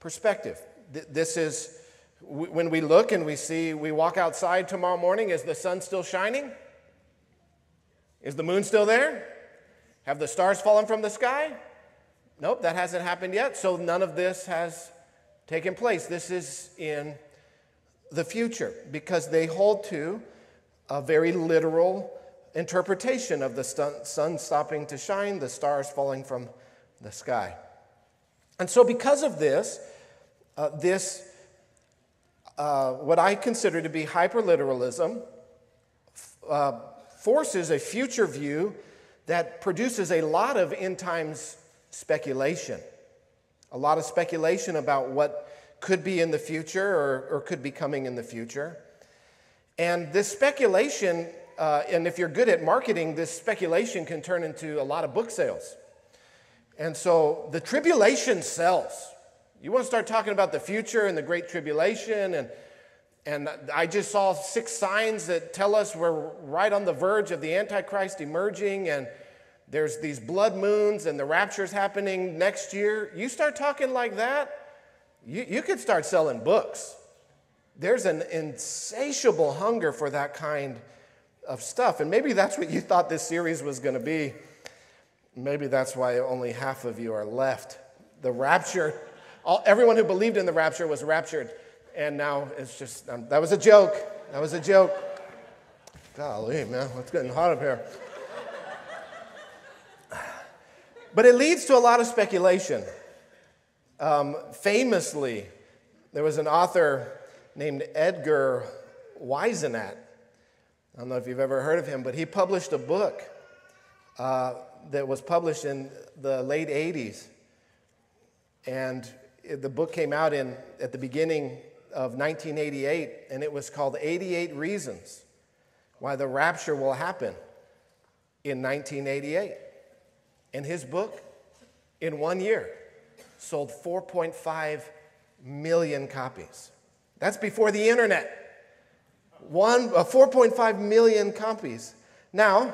perspective. This is when we look and we see, we walk outside tomorrow morning, is the sun still shining? Is the moon still there? Have the stars fallen from the sky? Nope, that hasn't happened yet. So none of this has taken place. This is in the future because they hold to a very literal interpretation of the sun stopping to shine, the stars falling from the sky. And so, because of this, uh, this uh, what I consider to be hyperliteralism uh, forces a future view that produces a lot of end times speculation. A lot of speculation about what could be in the future or, or could be coming in the future. And this speculation, uh, and if you're good at marketing, this speculation can turn into a lot of book sales. And so the tribulation sells. You want to start talking about the future and the Great Tribulation, and, and I just saw six signs that tell us we're right on the verge of the Antichrist emerging, and there's these blood moons, and the rapture's happening next year. You start talking like that, you, you could start selling books. There's an insatiable hunger for that kind of stuff, and maybe that's what you thought this series was going to be. Maybe that's why only half of you are left. The rapture all, everyone who believed in the rapture was raptured. And now it's just, um, that was a joke. That was a joke. Golly, man, it's getting hot up here. But it leads to a lot of speculation. Um, famously, there was an author named Edgar Whisenant. I don't know if you've ever heard of him, but he published a book uh, that was published in the late 80s. And the book came out in, at the beginning of 1988, and it was called 88 Reasons why the rapture will happen in 1988. And his book, in one year, sold 4.5 million copies. That's before the internet. One, uh, 4.5 million copies. Now,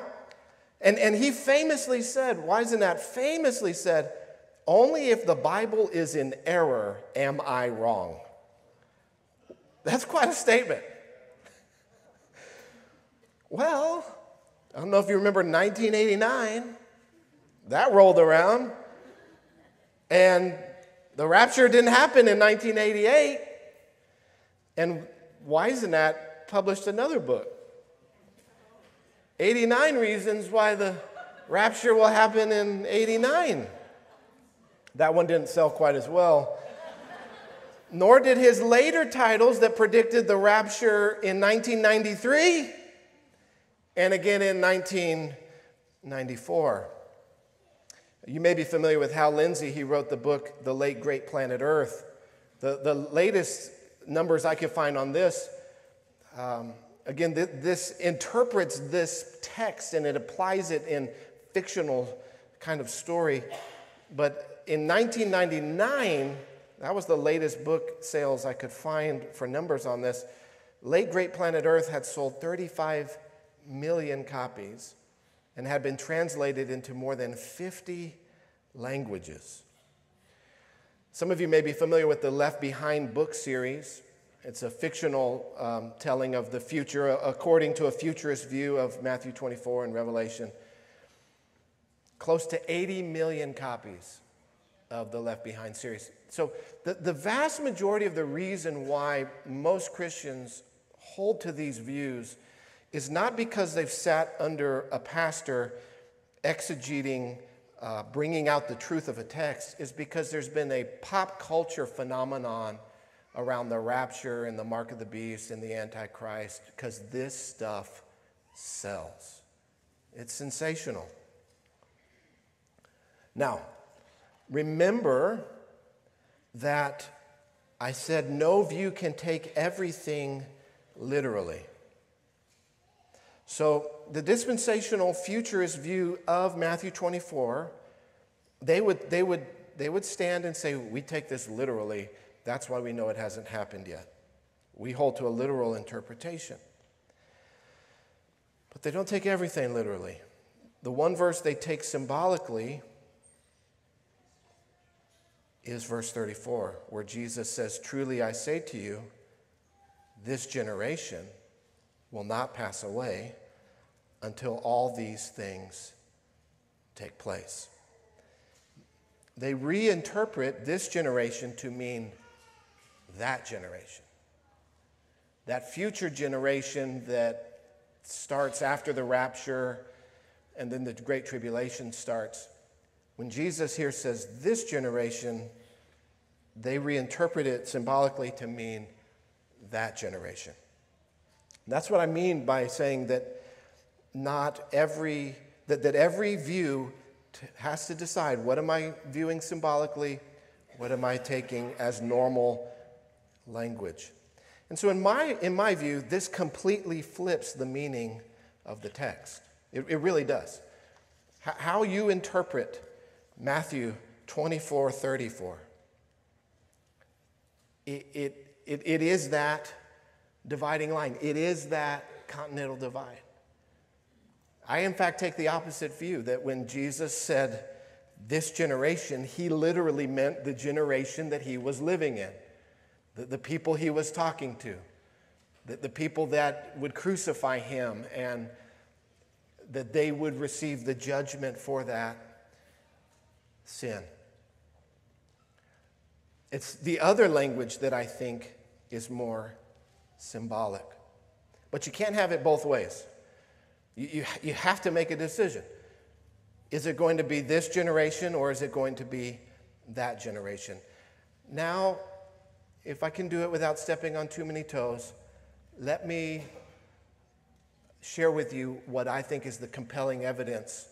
and, and he famously said, Whisenant famously said, only if the Bible is in error am I wrong. That's quite a statement. Well, I don't know if you remember 1989. That rolled around. And the rapture didn't happen in 1988. And Whisenant published another book 89 Reasons Why the Rapture Will Happen in 89. That one didn't sell quite as well. Nor did his later titles that predicted the rapture in 1993 and again in 1994. You may be familiar with Hal Lindsey. He wrote the book, The Late Great Planet Earth. The, the latest numbers I could find on this, um, again, th- this interprets this text and it applies it in fictional kind of story. But in 1999, that was the latest book sales I could find for numbers on this. Late Great Planet Earth had sold 35 million copies and had been translated into more than 50 languages. Some of you may be familiar with the Left Behind book series. It's a fictional um, telling of the future according to a futurist view of Matthew 24 and Revelation. Close to 80 million copies of the Left Behind series. So, the, the vast majority of the reason why most Christians hold to these views is not because they've sat under a pastor exegeting, uh, bringing out the truth of a text, is because there's been a pop culture phenomenon around the rapture and the mark of the beast and the antichrist, because this stuff sells. It's sensational. Now, remember that I said no view can take everything literally. So, the dispensational futurist view of Matthew 24, they would, they would, they would stand and say, We take this literally. That's why we know it hasn't happened yet. We hold to a literal interpretation. But they don't take everything literally. The one verse they take symbolically is verse 34, where Jesus says, Truly I say to you, this generation will not pass away until all these things take place. They reinterpret this generation to mean that generation. That future generation that starts after the rapture and then the Great Tribulation starts. When Jesus here says this generation, they reinterpret it symbolically to mean that generation. That's what I mean by saying that not every, that, that every view t- has to decide what am I viewing symbolically, what am I taking as normal language. And so, in my, in my view, this completely flips the meaning of the text. It, it really does. H- how you interpret Matthew 24 34, it, it, it, it is that dividing line. It is that continental divide. I, in fact, take the opposite view that when Jesus said this generation, he literally meant the generation that he was living in, the, the people he was talking to, the, the people that would crucify him, and that they would receive the judgment for that sin. It's the other language that I think is more symbolic. But you can't have it both ways. You, you, you have to make a decision. Is it going to be this generation or is it going to be that generation? Now, if I can do it without stepping on too many toes, let me share with you what I think is the compelling evidence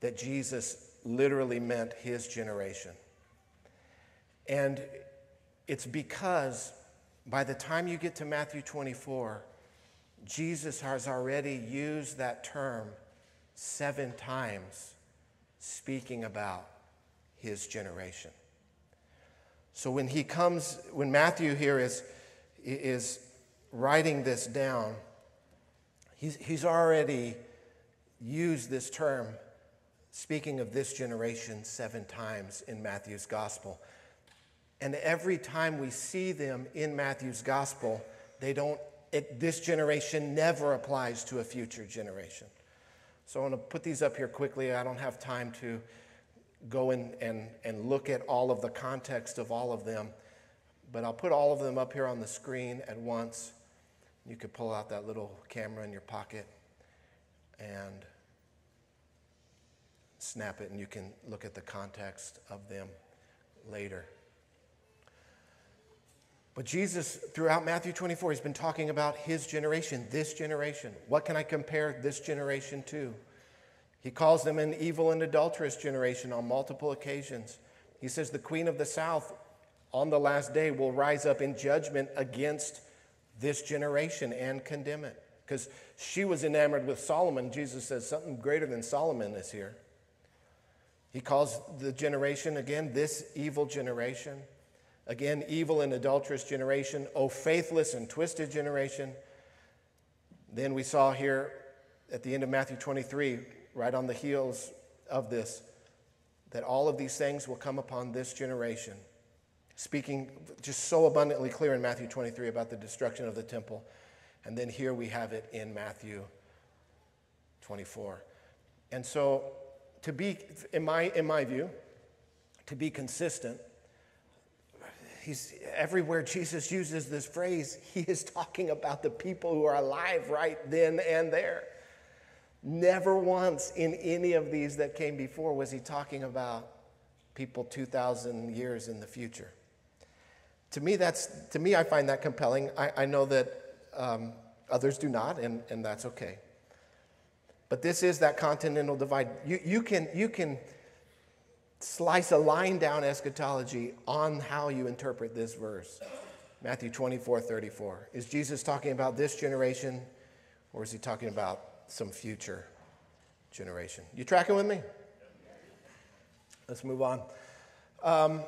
that Jesus literally meant his generation. And it's because by the time you get to Matthew 24, Jesus has already used that term seven times, speaking about his generation. So when he comes, when Matthew here is, is writing this down, he's, he's already used this term, speaking of this generation, seven times in Matthew's gospel. And every time we see them in Matthew's gospel, they don't, it, this generation never applies to a future generation. So I want to put these up here quickly. I don't have time to go in and, and look at all of the context of all of them, but I'll put all of them up here on the screen at once. You could pull out that little camera in your pocket and snap it, and you can look at the context of them later. But Jesus, throughout Matthew 24, he's been talking about his generation, this generation. What can I compare this generation to? He calls them an evil and adulterous generation on multiple occasions. He says the queen of the south on the last day will rise up in judgment against this generation and condemn it. Because she was enamored with Solomon. Jesus says something greater than Solomon is here. He calls the generation, again, this evil generation. Again, evil and adulterous generation. Oh, faithless and twisted generation. Then we saw here at the end of Matthew 23 right on the heels of this, that all of these things will come upon this generation. Speaking just so abundantly clear in Matthew 23 about the destruction of the temple. And then here we have it in Matthew 24. And so, to be, in my, in my view, to be consistent, he's, everywhere Jesus uses this phrase, he is talking about the people who are alive right then and there. Never once in any of these that came before was he talking about people 2,000 years in the future. To me, that's, to me I find that compelling. I, I know that um, others do not, and, and that's okay. But this is that continental divide. You, you, can, you can slice a line down eschatology on how you interpret this verse. Matthew 24, 34. Is Jesus talking about this generation, or is he talking about some future generation. You tracking with me? Let's move on. Um,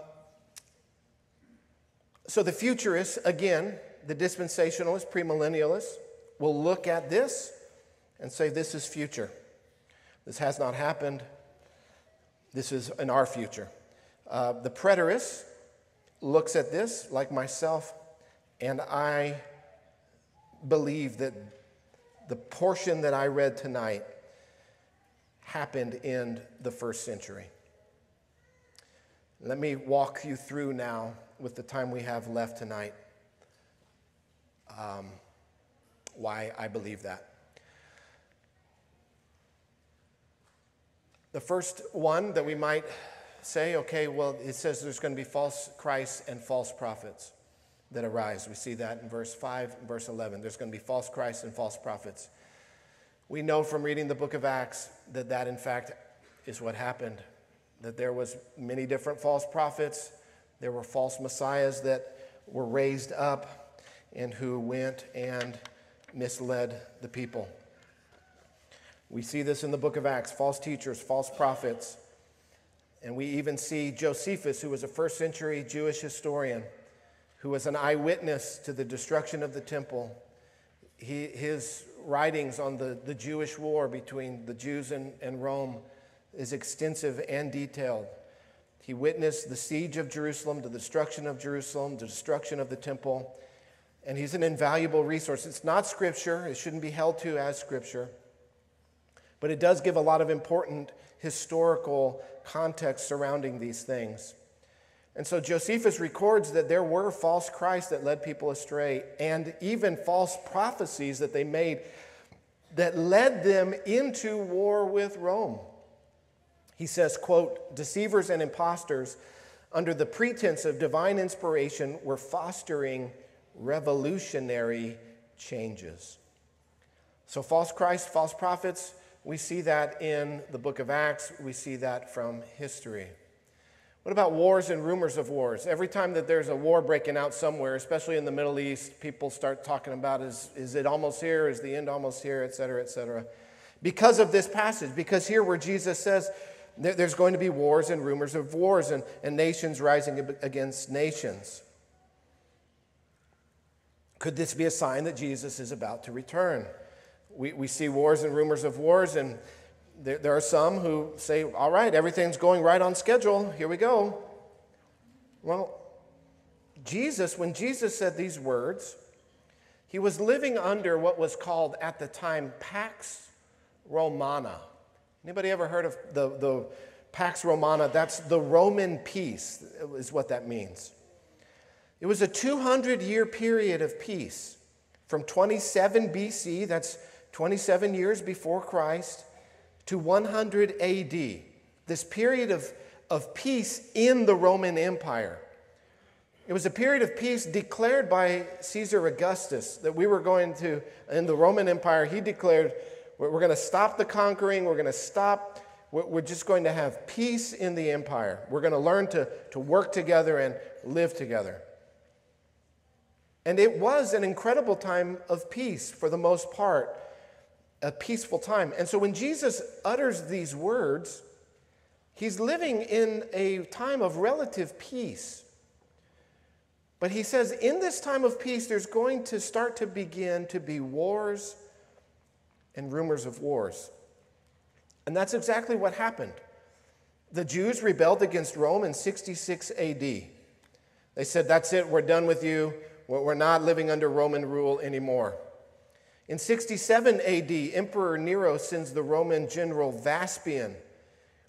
so the futurists, again, the dispensationalists, premillennialists, will look at this and say, This is future. This has not happened. This is in our future. Uh, the preterist looks at this, like myself, and I believe that the portion that I read tonight happened in the first century. Let me walk you through now, with the time we have left tonight, um, why I believe that. The first one that we might say, okay, well, it says there's going to be false Christs and false prophets that arise. We see that in verse 5 and verse 11. There's going to be false Christs and false prophets. We know from reading the book of Acts that that, in fact, is what happened. That there was many different false prophets. There were false messiahs that were raised up and who went and misled the people. We see this in the book of Acts false teachers, false prophets. And we even see Josephus, who was a first century Jewish historian who was an eyewitness to the destruction of the temple. He, his writings on the, the Jewish war between the Jews and, and Rome is extensive and detailed. He witnessed the siege of Jerusalem, the destruction of Jerusalem, the destruction of the temple, and he's an invaluable resource. It's not scripture, it shouldn't be held to as scripture, but it does give a lot of important historical context surrounding these things. And so Josephus records that there were false Christs that led people astray, and even false prophecies that they made that led them into war with Rome. He says, quote, deceivers and impostors, under the pretense of divine inspiration, were fostering revolutionary changes. So, false Christ, false prophets, we see that in the book of Acts, we see that from history. What about wars and rumors of wars? Every time that there's a war breaking out somewhere, especially in the Middle East, people start talking about is, is it almost here? Is the end almost here? Et cetera, et cetera. Because of this passage, because here where Jesus says there, there's going to be wars and rumors of wars and, and nations rising against nations. Could this be a sign that Jesus is about to return? We, we see wars and rumors of wars, and there, there are some who say, all right, everything's going right on schedule. Here we go. Well, Jesus, when Jesus said these words, he was living under what was called at the time Pax Romana. Anybody ever heard of the, the Pax Romana? That's the Roman peace, is what that means. It was a 200 year period of peace from 27 BC, that's 27 years before Christ, to 100 AD, this period of, of peace in the Roman Empire. It was a period of peace declared by Caesar Augustus that we were going to, in the Roman Empire, he declared, we're, going to stop the conquering, we're going to stop, we're, we're just going to have peace in the empire. We're going to learn to, to work together and live together. And it was an incredible time of peace for the most part a peaceful time. And so when Jesus utters these words, he's living in a time of relative peace. But he says, in this time of peace, there's going to start to begin to be wars and rumors of wars. And that's exactly what happened. The Jews rebelled against Rome in 66 AD. They said, That's it, we're done with you. We're not living under Roman rule anymore. In 67 AD, Emperor Nero sends the Roman general Vespasian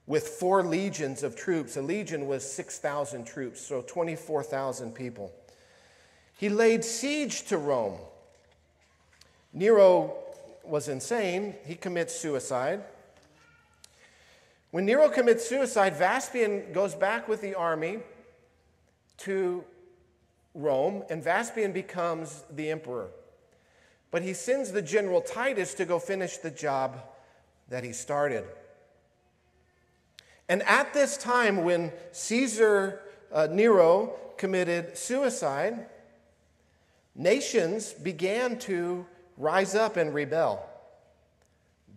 with four legions of troops. A legion was 6,000 troops, so 24,000 people. He laid siege to Rome. Nero was insane. He commits suicide. When Nero commits suicide, Vespasian goes back with the army to Rome, and Vespasian becomes the emperor. But he sends the general Titus to go finish the job that he started. And at this time, when Caesar uh, Nero committed suicide, nations began to rise up and rebel.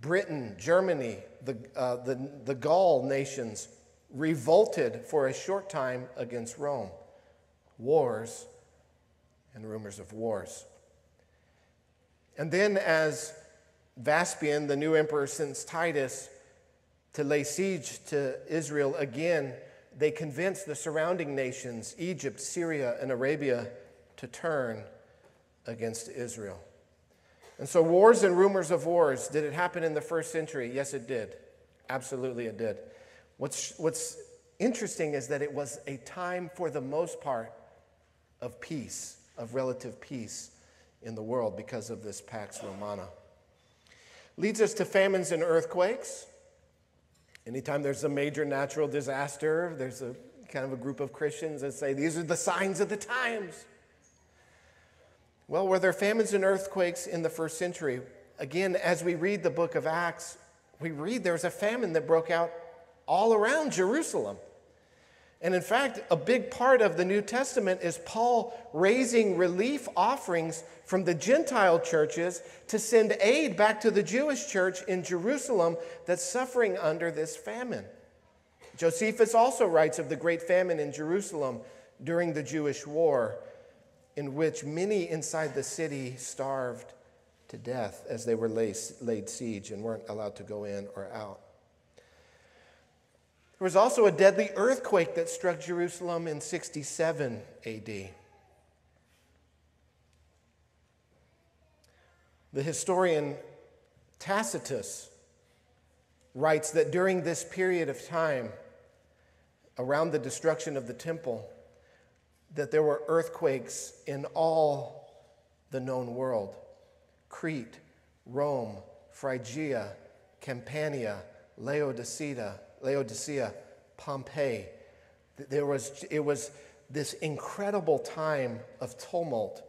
Britain, Germany, the, uh, the, the Gaul nations revolted for a short time against Rome. Wars and rumors of wars. And then, as Vespasian, the new emperor, sends Titus to lay siege to Israel again, they convince the surrounding nations, Egypt, Syria, and Arabia, to turn against Israel. And so, wars and rumors of wars, did it happen in the first century? Yes, it did. Absolutely, it did. What's, what's interesting is that it was a time, for the most part, of peace, of relative peace in the world because of this Pax Romana. Leads us to famines and earthquakes. Anytime there's a major natural disaster, there's a kind of a group of Christians that say these are the signs of the times. Well, were there famines and earthquakes in the first century? Again, as we read the book of Acts, we read there was a famine that broke out all around Jerusalem. And in fact, a big part of the New Testament is Paul raising relief offerings from the Gentile churches to send aid back to the Jewish church in Jerusalem that's suffering under this famine. Josephus also writes of the great famine in Jerusalem during the Jewish war, in which many inside the city starved to death as they were laid siege and weren't allowed to go in or out. There was also a deadly earthquake that struck Jerusalem in 67 AD. The historian Tacitus writes that during this period of time, around the destruction of the temple, that there were earthquakes in all the known world Crete, Rome, Phrygia, Campania, Laodicea, Laodicea, Pompeii. There was, it was this incredible time of tumult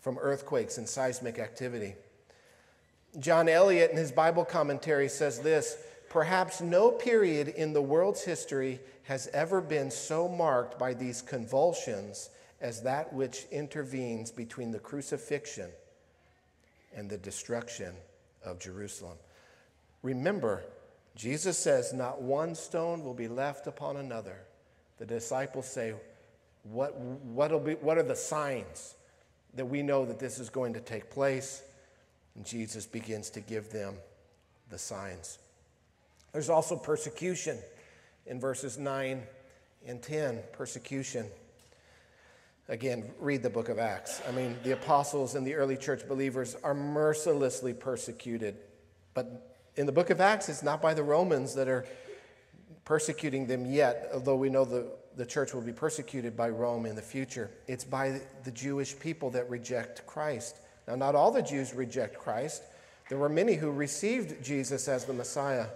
from earthquakes and seismic activity. John Eliot, in his Bible commentary, says this perhaps no period in the world's history has ever been so marked by these convulsions as that which intervenes between the crucifixion and the destruction of Jerusalem. Remember, Jesus says, Not one stone will be left upon another. The disciples say, What, what'll be, what are the signs that we know that this is going to take place? And Jesus begins to give them the signs. There's also persecution in verses 9 and 10. Persecution. Again, read the book of Acts. I mean, the apostles and the early church believers are mercilessly persecuted. But in the book of Acts, it's not by the Romans that are persecuting them yet, although we know the, the church will be persecuted by Rome in the future. It's by the Jewish people that reject Christ. Now, not all the Jews reject Christ. There were many who received Jesus as the Messiah.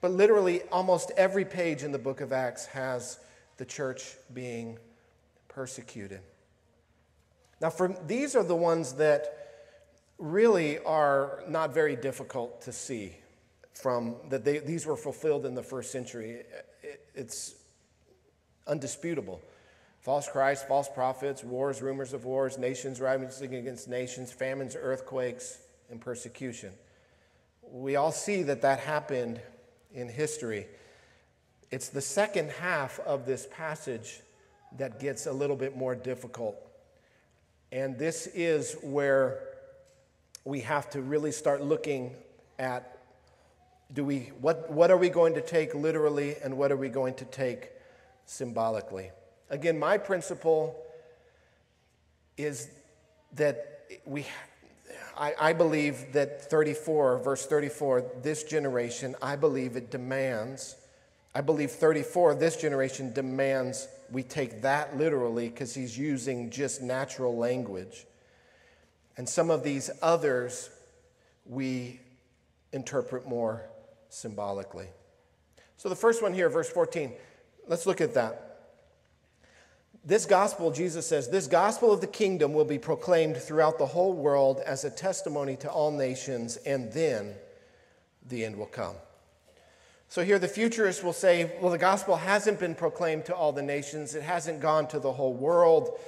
But literally, almost every page in the book of Acts has the church being persecuted. Now, for these are the ones that really are not very difficult to see from that they, these were fulfilled in the first century. It, it's undisputable. False Christ, false prophets, wars, rumors of wars, nations rising against nations, famines, earthquakes, and persecution. We all see that that happened in history. It's the second half of this passage that gets a little bit more difficult. And this is where we have to really start looking at do we what, what are we going to take literally and what are we going to take symbolically again my principle is that we I, I believe that 34 verse 34 this generation i believe it demands i believe 34 this generation demands we take that literally because he's using just natural language. And some of these others we interpret more symbolically. So the first one here, verse 14, let's look at that. This gospel, Jesus says, this gospel of the kingdom will be proclaimed throughout the whole world as a testimony to all nations, and then the end will come. So here the futurists will say, well, the gospel hasn't been proclaimed to all the nations, it hasn't gone to the whole world.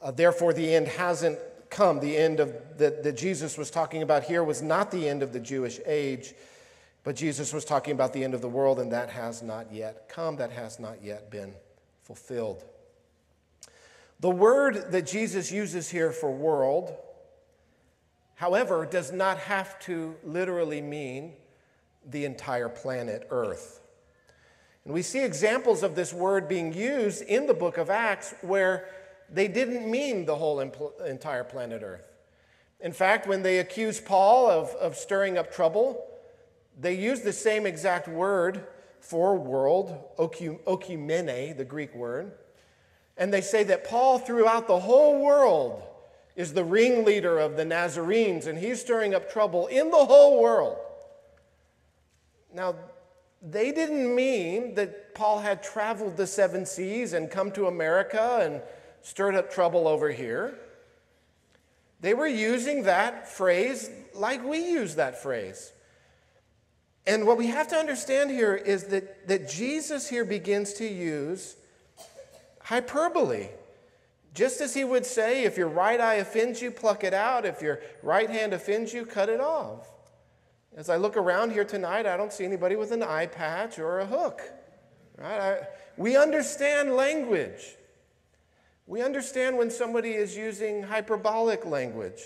Uh, therefore, the end hasn't come. The end of that, that Jesus was talking about here was not the end of the Jewish age, but Jesus was talking about the end of the world, and that has not yet come, that has not yet been fulfilled. The word that Jesus uses here for world, however, does not have to literally mean the entire planet Earth. And we see examples of this word being used in the book of Acts where they didn't mean the whole impl- entire planet Earth. In fact, when they accused Paul of, of stirring up trouble, they used the same exact word for world, oikoumene, the Greek word. And they say that Paul, throughout the whole world, is the ringleader of the Nazarenes, and he's stirring up trouble in the whole world. Now, they didn't mean that Paul had traveled the seven seas and come to America and stirred up trouble over here. They were using that phrase like we use that phrase. And what we have to understand here is that, that Jesus here begins to use hyperbole. Just as he would say, if your right eye offends you, pluck it out. If your right hand offends you, cut it off. As I look around here tonight, I don't see anybody with an eye patch or a hook. Right? I, we understand language. We understand when somebody is using hyperbolic language.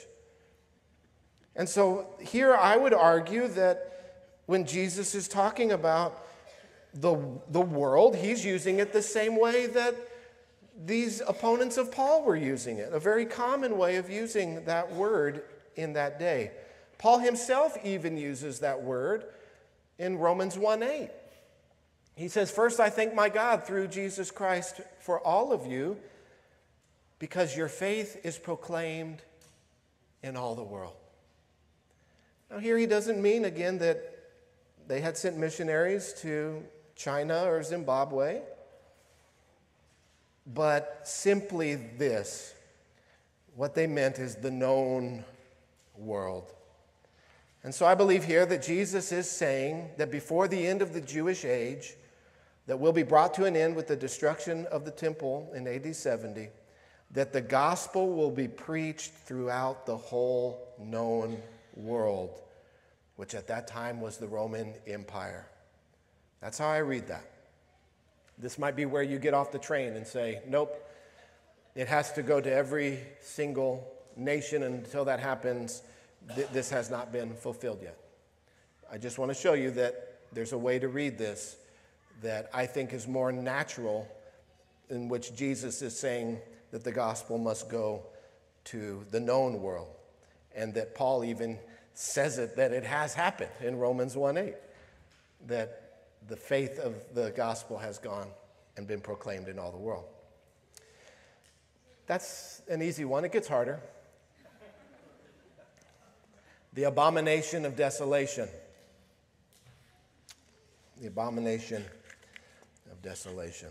And so here I would argue that when Jesus is talking about the, the world, he's using it the same way that these opponents of Paul were using it, a very common way of using that word in that day. Paul himself even uses that word in Romans 1 8. He says, First, I thank my God through Jesus Christ for all of you because your faith is proclaimed in all the world. Now, here he doesn't mean again that they had sent missionaries to China or Zimbabwe, but simply this what they meant is the known world. And so I believe here that Jesus is saying that before the end of the Jewish age, that will be brought to an end with the destruction of the temple in AD 70, that the gospel will be preached throughout the whole known world, which at that time was the Roman Empire. That's how I read that. This might be where you get off the train and say, nope, it has to go to every single nation. Until that happens, th- this has not been fulfilled yet. I just want to show you that there's a way to read this that I think is more natural, in which Jesus is saying that the gospel must go to the known world. And that Paul even says it that it has happened in Romans 1 8, that the faith of the gospel has gone and been proclaimed in all the world. That's an easy one. It gets harder. The abomination of desolation. The abomination of desolation.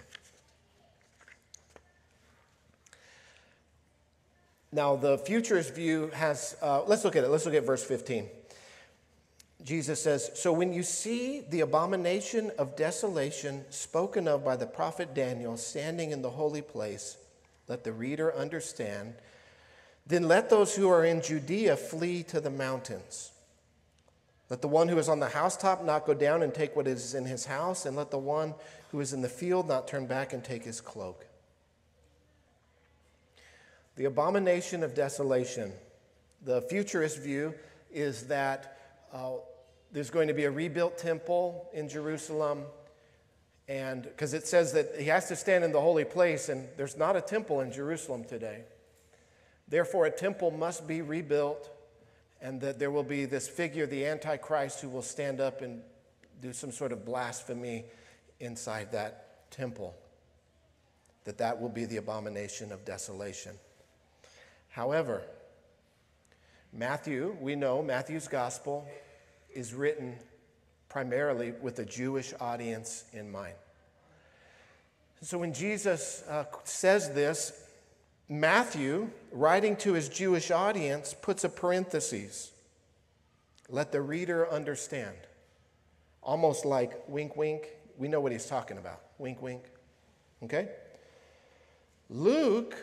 Now, the futurist view has, uh, let's look at it. Let's look at verse 15. Jesus says, So when you see the abomination of desolation spoken of by the prophet Daniel standing in the holy place, let the reader understand. Then let those who are in Judea flee to the mountains. Let the one who is on the housetop not go down and take what is in his house, and let the one who is in the field not turn back and take his cloak. The abomination of desolation. The futurist view is that uh, there's going to be a rebuilt temple in Jerusalem. And because it says that he has to stand in the holy place, and there's not a temple in Jerusalem today. Therefore, a temple must be rebuilt, and that there will be this figure, the Antichrist, who will stand up and do some sort of blasphemy inside that temple. That that will be the abomination of desolation. However, Matthew, we know Matthew's gospel is written primarily with a Jewish audience in mind. So when Jesus uh, says this, Matthew, writing to his Jewish audience, puts a parenthesis. Let the reader understand. Almost like wink, wink. We know what he's talking about. Wink, wink. Okay? Luke,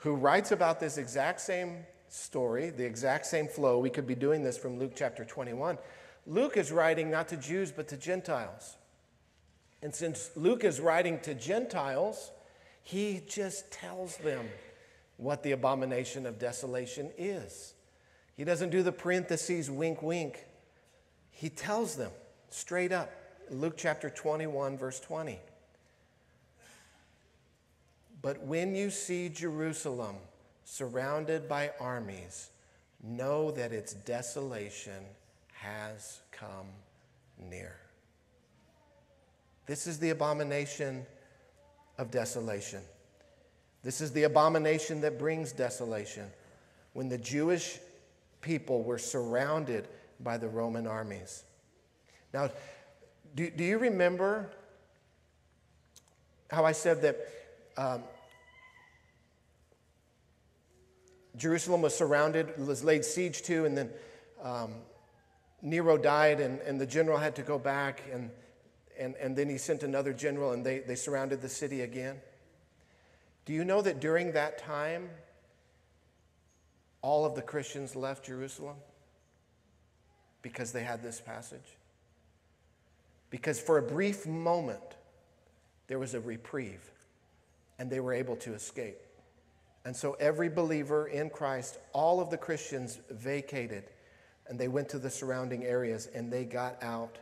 who writes about this exact same story, the exact same flow. We could be doing this from Luke chapter 21. Luke is writing not to Jews, but to Gentiles. And since Luke is writing to Gentiles, he just tells them what the abomination of desolation is. He doesn't do the parentheses, wink, wink. He tells them straight up. Luke chapter 21, verse 20. But when you see Jerusalem, surrounded by armies, know that its desolation has come near. This is the abomination of desolation. This is the abomination that brings desolation. When the Jewish people were surrounded by the Roman armies. Now, do, do you remember how I said that um, Jerusalem was surrounded, was laid siege to, and then um, Nero died, and, and the general had to go back, and, and, and then he sent another general, and they, they surrounded the city again. Do you know that during that time, all of the Christians left Jerusalem? Because they had this passage? Because for a brief moment, there was a reprieve, and they were able to escape. And so every believer in Christ, all of the Christians vacated and they went to the surrounding areas and they got out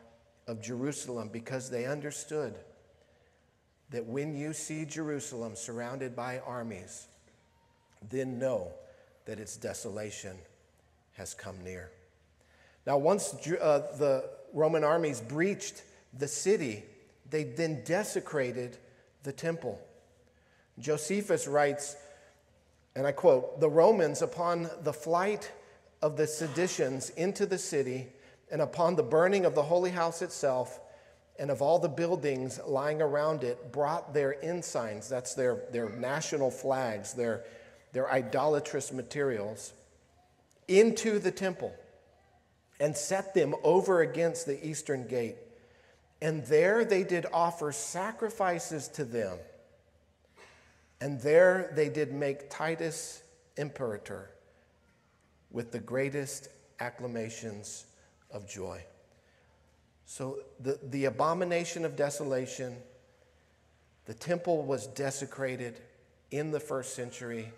of Jerusalem because they understood that when you see Jerusalem surrounded by armies, then know that its desolation has come near. Now, once uh, the Roman armies breached the city, they then desecrated the temple. Josephus writes, and I quote The Romans, upon the flight of the seditions into the city, and upon the burning of the holy house itself, and of all the buildings lying around it, brought their ensigns, that's their, their national flags, their, their idolatrous materials, into the temple. and set them over against the eastern gate. And there they did offer sacrifices to them. And there they did make Titus imperator with the greatest acclamations of joy. So the, the abomination of desolation, the temple was desecrated in the first century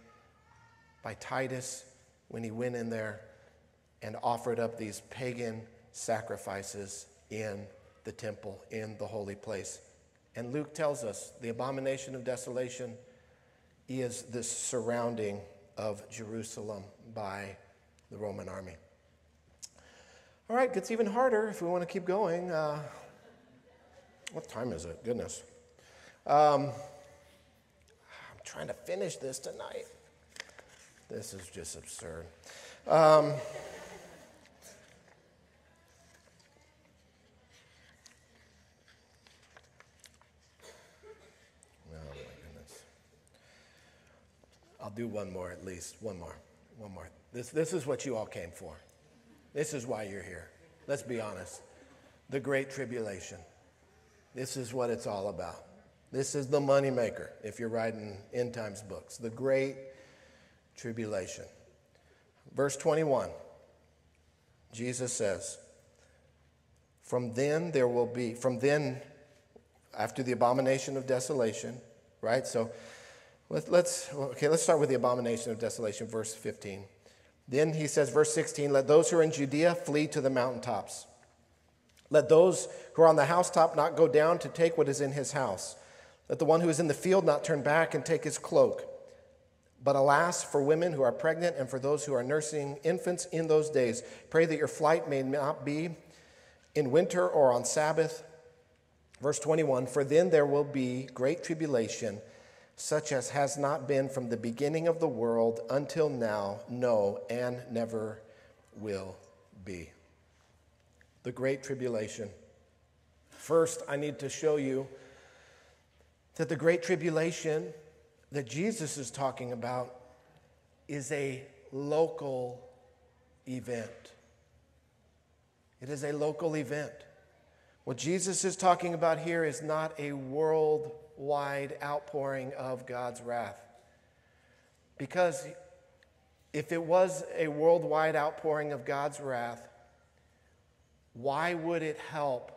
by Titus when he went in there and offered up these pagan sacrifices in the temple, in the holy place. And Luke tells us the abomination of desolation is the surrounding of Jerusalem by the Roman army. All right, gets even harder if we want to keep going. Uh, what time is it? Goodness. Um, I'm trying to finish this tonight. This is just absurd. Um, I'll do one more at least. One more. One more. This, this is what you all came for. This is why you're here. Let's be honest. The Great Tribulation. This is what it's all about. This is the moneymaker if you're writing end times books. The Great Tribulation. Verse 21, Jesus says, From then there will be, from then, after the abomination of desolation, right? So let, us okay, let's start with the abomination of desolation, verse 15. Then he says, verse 16, let those who are in Judea flee to the mountaintops. Let those who are on the housetop not go down to take what is in his house. Let the one who is in the field not turn back and take his cloak. But alas, for women who are pregnant and for those who are nursing infants in those days, pray that your flight may not be in winter or on Sabbath. Verse 21 For then there will be great tribulation such as has not been from the beginning of the world until now, no, and never will be. The Great Tribulation. First, I need to show you that the Great Tribulation that Jesus is talking about is a local event. It is a local event. What Jesus is talking about here is not a world wide outpouring of God's wrath. Because if it was a worldwide outpouring of God's wrath, why would it help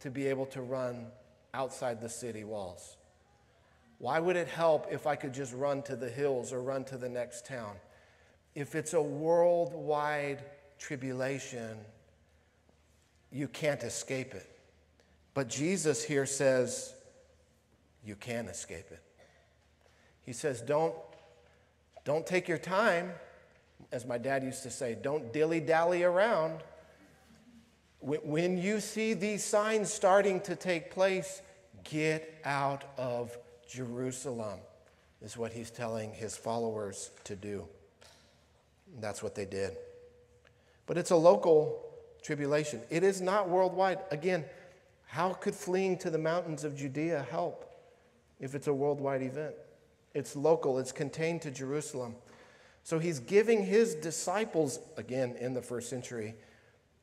to be able to run outside the city walls? Why would it help if I could just run to the hills or run to the next town? If it's a worldwide tribulation, you can't escape it. But Jesus here says, you can escape it. He says, don't, don't take your time. As my dad used to say, don't dilly dally around. When you see these signs starting to take place, get out of Jerusalem, is what he's telling his followers to do. And that's what they did. But it's a local tribulation, it is not worldwide. Again, how could fleeing to the mountains of Judea help? If it's a worldwide event. It's local, it's contained to Jerusalem. So he's giving his disciples, again in the first century,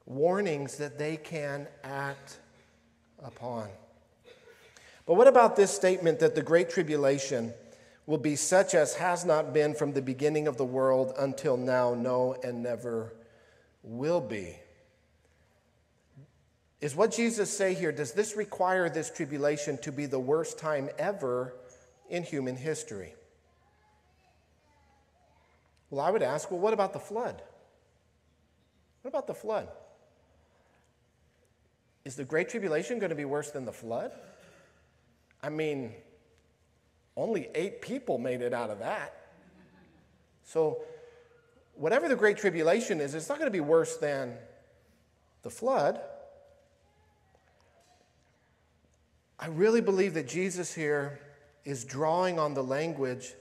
warnings that they can act upon. But what about this statement that the Great Tribulation will be such as has not been from the beginning of the world until now, no, and never will be? Is what Jesus say here, does this require this tribulation to be the worst time ever in human history? Well, I would ask, well, what about the flood? What about the flood? Is the Great Tribulation going to be worse than the flood? I mean, only eight people made it out of that. So, whatever the Great Tribulation is, it's not going to be worse than the flood. I really believe that Jesus here is drawing on the language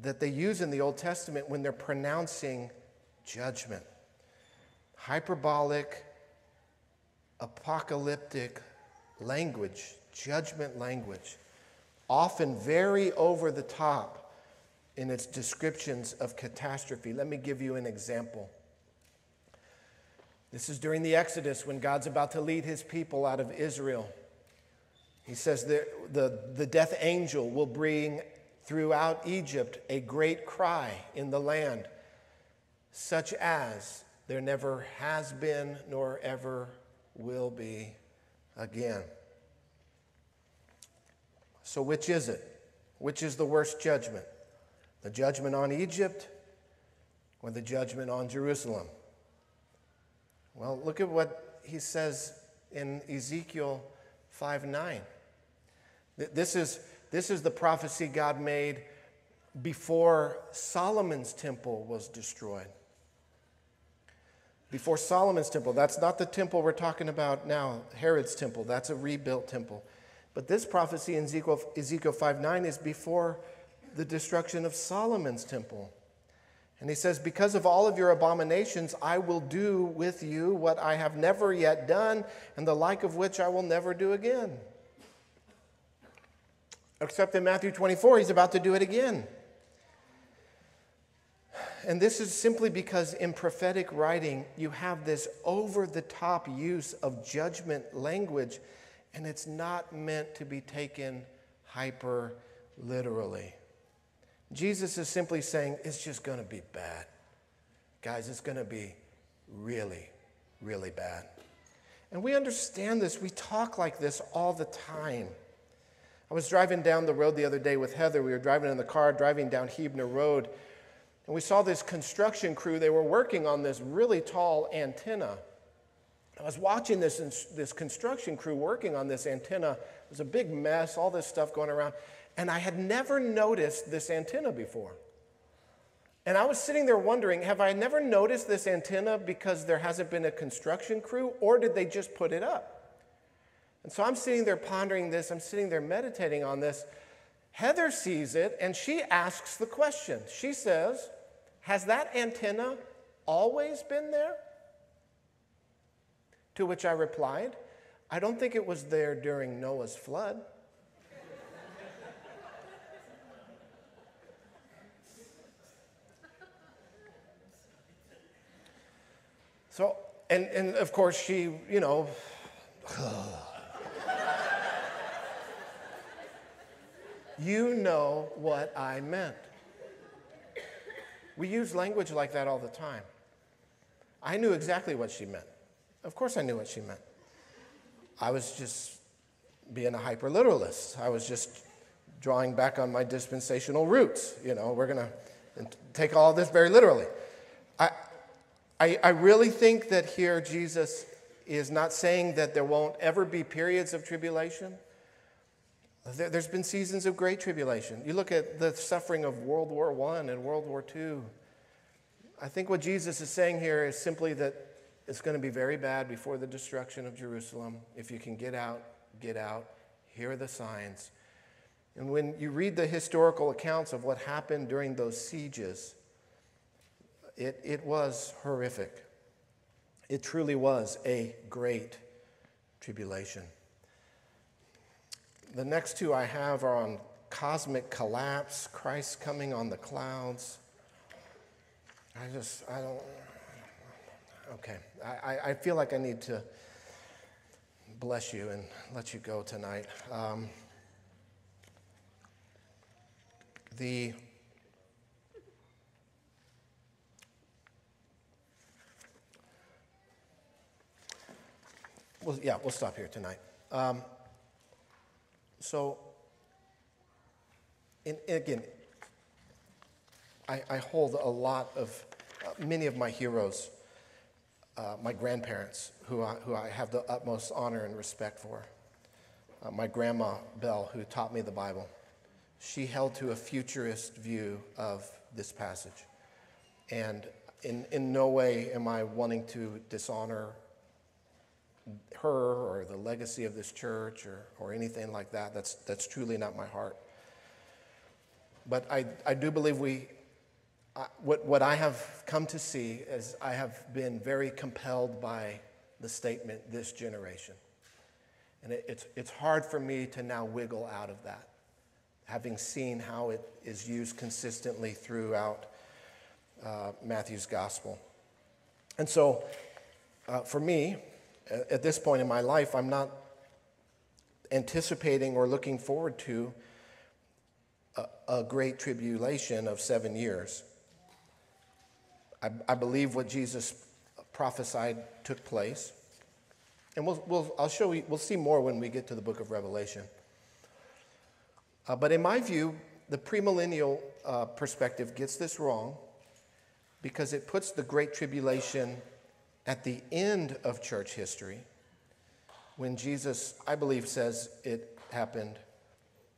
that they use in the Old Testament when they're pronouncing judgment. Hyperbolic, apocalyptic language, judgment language, often very over the top in its descriptions of catastrophe. Let me give you an example. This is during the Exodus when God's about to lead his people out of Israel. He says the, the, the death angel will bring throughout Egypt a great cry in the land, such as there never has been nor ever will be again. So, which is it? Which is the worst judgment? The judgment on Egypt or the judgment on Jerusalem? Well, look at what he says in Ezekiel 5 9. This is, this is the prophecy God made before Solomon's temple was destroyed. Before Solomon's temple, that's not the temple we're talking about now, Herod's temple, that's a rebuilt temple. But this prophecy in Ezekiel, Ezekiel 5 9 is before the destruction of Solomon's temple. And he says, Because of all of your abominations, I will do with you what I have never yet done, and the like of which I will never do again. Except in Matthew 24, he's about to do it again. And this is simply because in prophetic writing, you have this over the top use of judgment language, and it's not meant to be taken hyper literally. Jesus is simply saying, it's just going to be bad. Guys, it's going to be really, really bad. And we understand this. We talk like this all the time. I was driving down the road the other day with Heather. We were driving in the car, driving down Huebner Road, and we saw this construction crew. They were working on this really tall antenna. I was watching this, this construction crew working on this antenna. It was a big mess, all this stuff going around. And I had never noticed this antenna before. And I was sitting there wondering have I never noticed this antenna because there hasn't been a construction crew, or did they just put it up? And so I'm sitting there pondering this, I'm sitting there meditating on this. Heather sees it and she asks the question. She says, Has that antenna always been there? To which I replied, I don't think it was there during Noah's flood. So, and, and of course, she, you know, you know what I meant. We use language like that all the time. I knew exactly what she meant. Of course, I knew what she meant. I was just being a hyper literalist. I was just drawing back on my dispensational roots. You know, we're going to take all this very literally. I, I, I really think that here Jesus is not saying that there won't ever be periods of tribulation. There, has been seasons of great tribulation. You look at the suffering of World War I and World War II. I think what Jesus is saying here is simply that it's going to be very bad before the destruction of Jerusalem. If you can get out, get out. Here are the signs. And when you read the historical accounts of what happened during those sieges, it, it was horrific. It truly was a great tribulation. The next two I have are on cosmic collapse, Christ coming on the clouds. I just, I don't, okay. I, I feel like I need to bless you and let you go tonight. Um, the well, yeah, we'll stop here tonight. Um, so, and, again, I, I, hold a lot of, uh, many of my heroes, uh, my grandparents, who I, who I have the utmost honor and respect for. Uh, my grandma, Belle, who taught me the Bible, she held to a futurist view of this passage. And in, in no way am I wanting to dishonor her or the legacy of this church or, or anything like that. That's, that's truly not my heart. But I, I do believe we, I, what, what I have come to see is I have been very compelled by the statement, this generation. And it, it's, it's hard for me to now wiggle out of that, having seen how it is used consistently throughout uh, Matthew's gospel. And so uh, for me, at this point in my life, I'm not anticipating or looking forward to a, a great tribulation of seven years. I, I, believe what Jesus prophesied took place. And we'll, we'll, I'll show you, we'll see more when we get to the book of Revelation. Uh, but in my view, the premillennial uh, perspective gets this wrong because it puts the Great Tribulation at the end of church history when Jesus, I believe, says it happened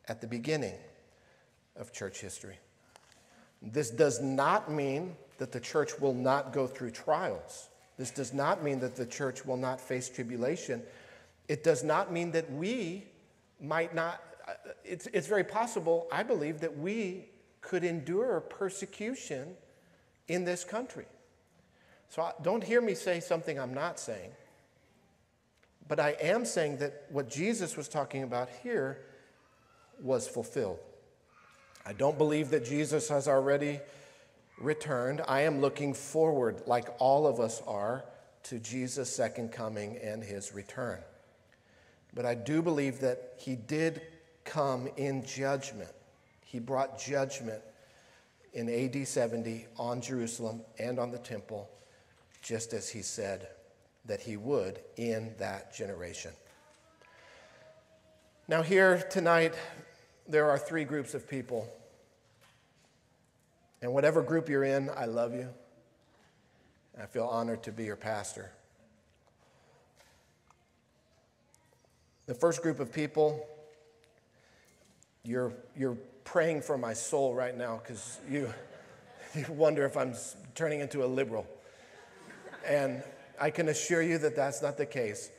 at the beginning of church history. This does not mean that the church will not go through trials. This does not mean that the church will not face tribulation. It does not mean that we might not, it's, it's very possible, I believe, that we could endure persecution in this country. So don't hear me say something I'm not saying. But I am saying that what Jesus was talking about here was fulfilled. I don't believe that Jesus has already returned. I am looking forward, like all of us are, to Jesus' second coming and his return. But I do believe that he did come in judgment. He brought judgment in AD 70 on Jerusalem and on the temple, just as he said that he would in that generation. Now, here tonight, there are three groups of people. And whatever group you're in, I love you. I feel honored to be your pastor. The first group of people, you're, you're praying for my soul right now because you, you wonder if I'm turning into a liberal. And I can assure you that that's not the case.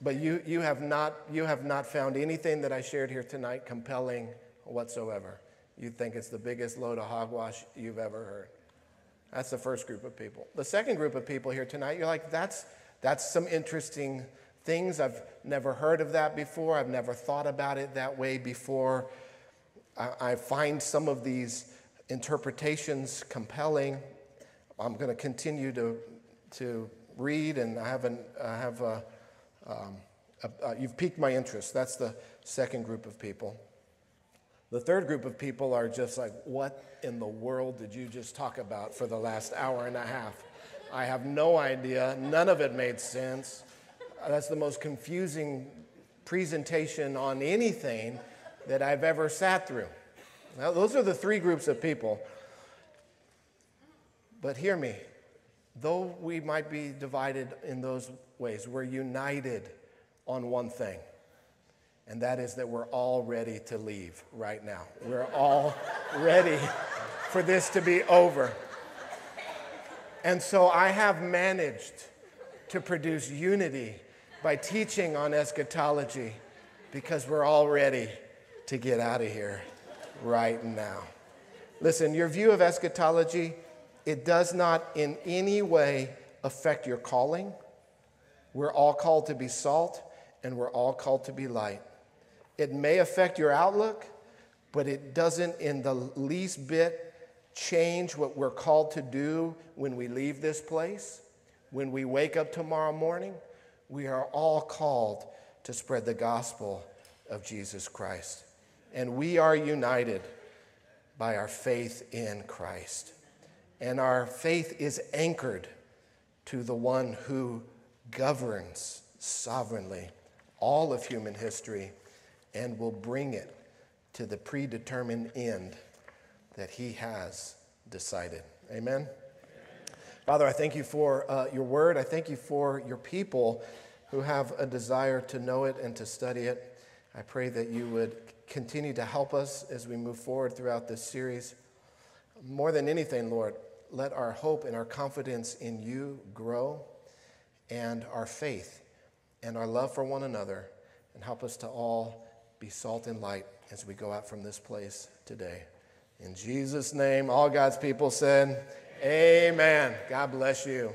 But you, you, have not, you have not found anything that I shared here tonight compelling whatsoever. You think it's the biggest load of hogwash you've ever heard. That's the first group of people. The second group of people here tonight, you're like, that's, that's some interesting things. I've never heard of that before. I've never thought about it that way before. I, I find some of these interpretations compelling. I'm going to continue to, to read, and I have, an, I have a, um, a, a, you've piqued my interest. That's the second group of people. The third group of people are just like, what in the world did you just talk about for the last hour and a half? I have no idea. None of it made sense. That's the most confusing presentation on anything that I've ever sat through. Now, those are the three groups of people. But hear me, though we might be divided in those ways, we're united on one thing, and that is that we're all ready to leave right now. We're all ready for this to be over. And so I have managed to produce unity by teaching on eschatology because we're all ready to get out of here right now. Listen, your view of eschatology it does not in any way affect your calling. We're all called to be salt and we're all called to be light. It may affect your outlook, but it doesn't in the least bit change what we're called to do when we leave this place, when we wake up tomorrow morning. We are all called to spread the gospel of Jesus Christ. And we are united by our faith in Christ and our faith is anchored to the one who governs sovereignly all of human history and will bring it to the predetermined end that he has decided. Amen. Father, I thank you for uh, your word. I thank you for your people who have a desire to know it and to study it. I pray that you would continue to help us as we move forward throughout this series. More than anything, Lord, let our hope and our confidence in you grow and our faith and our love for one another and help us to all be salt and light as we go out from this place today. In Jesus' name, all God's people said, Amen. God bless you.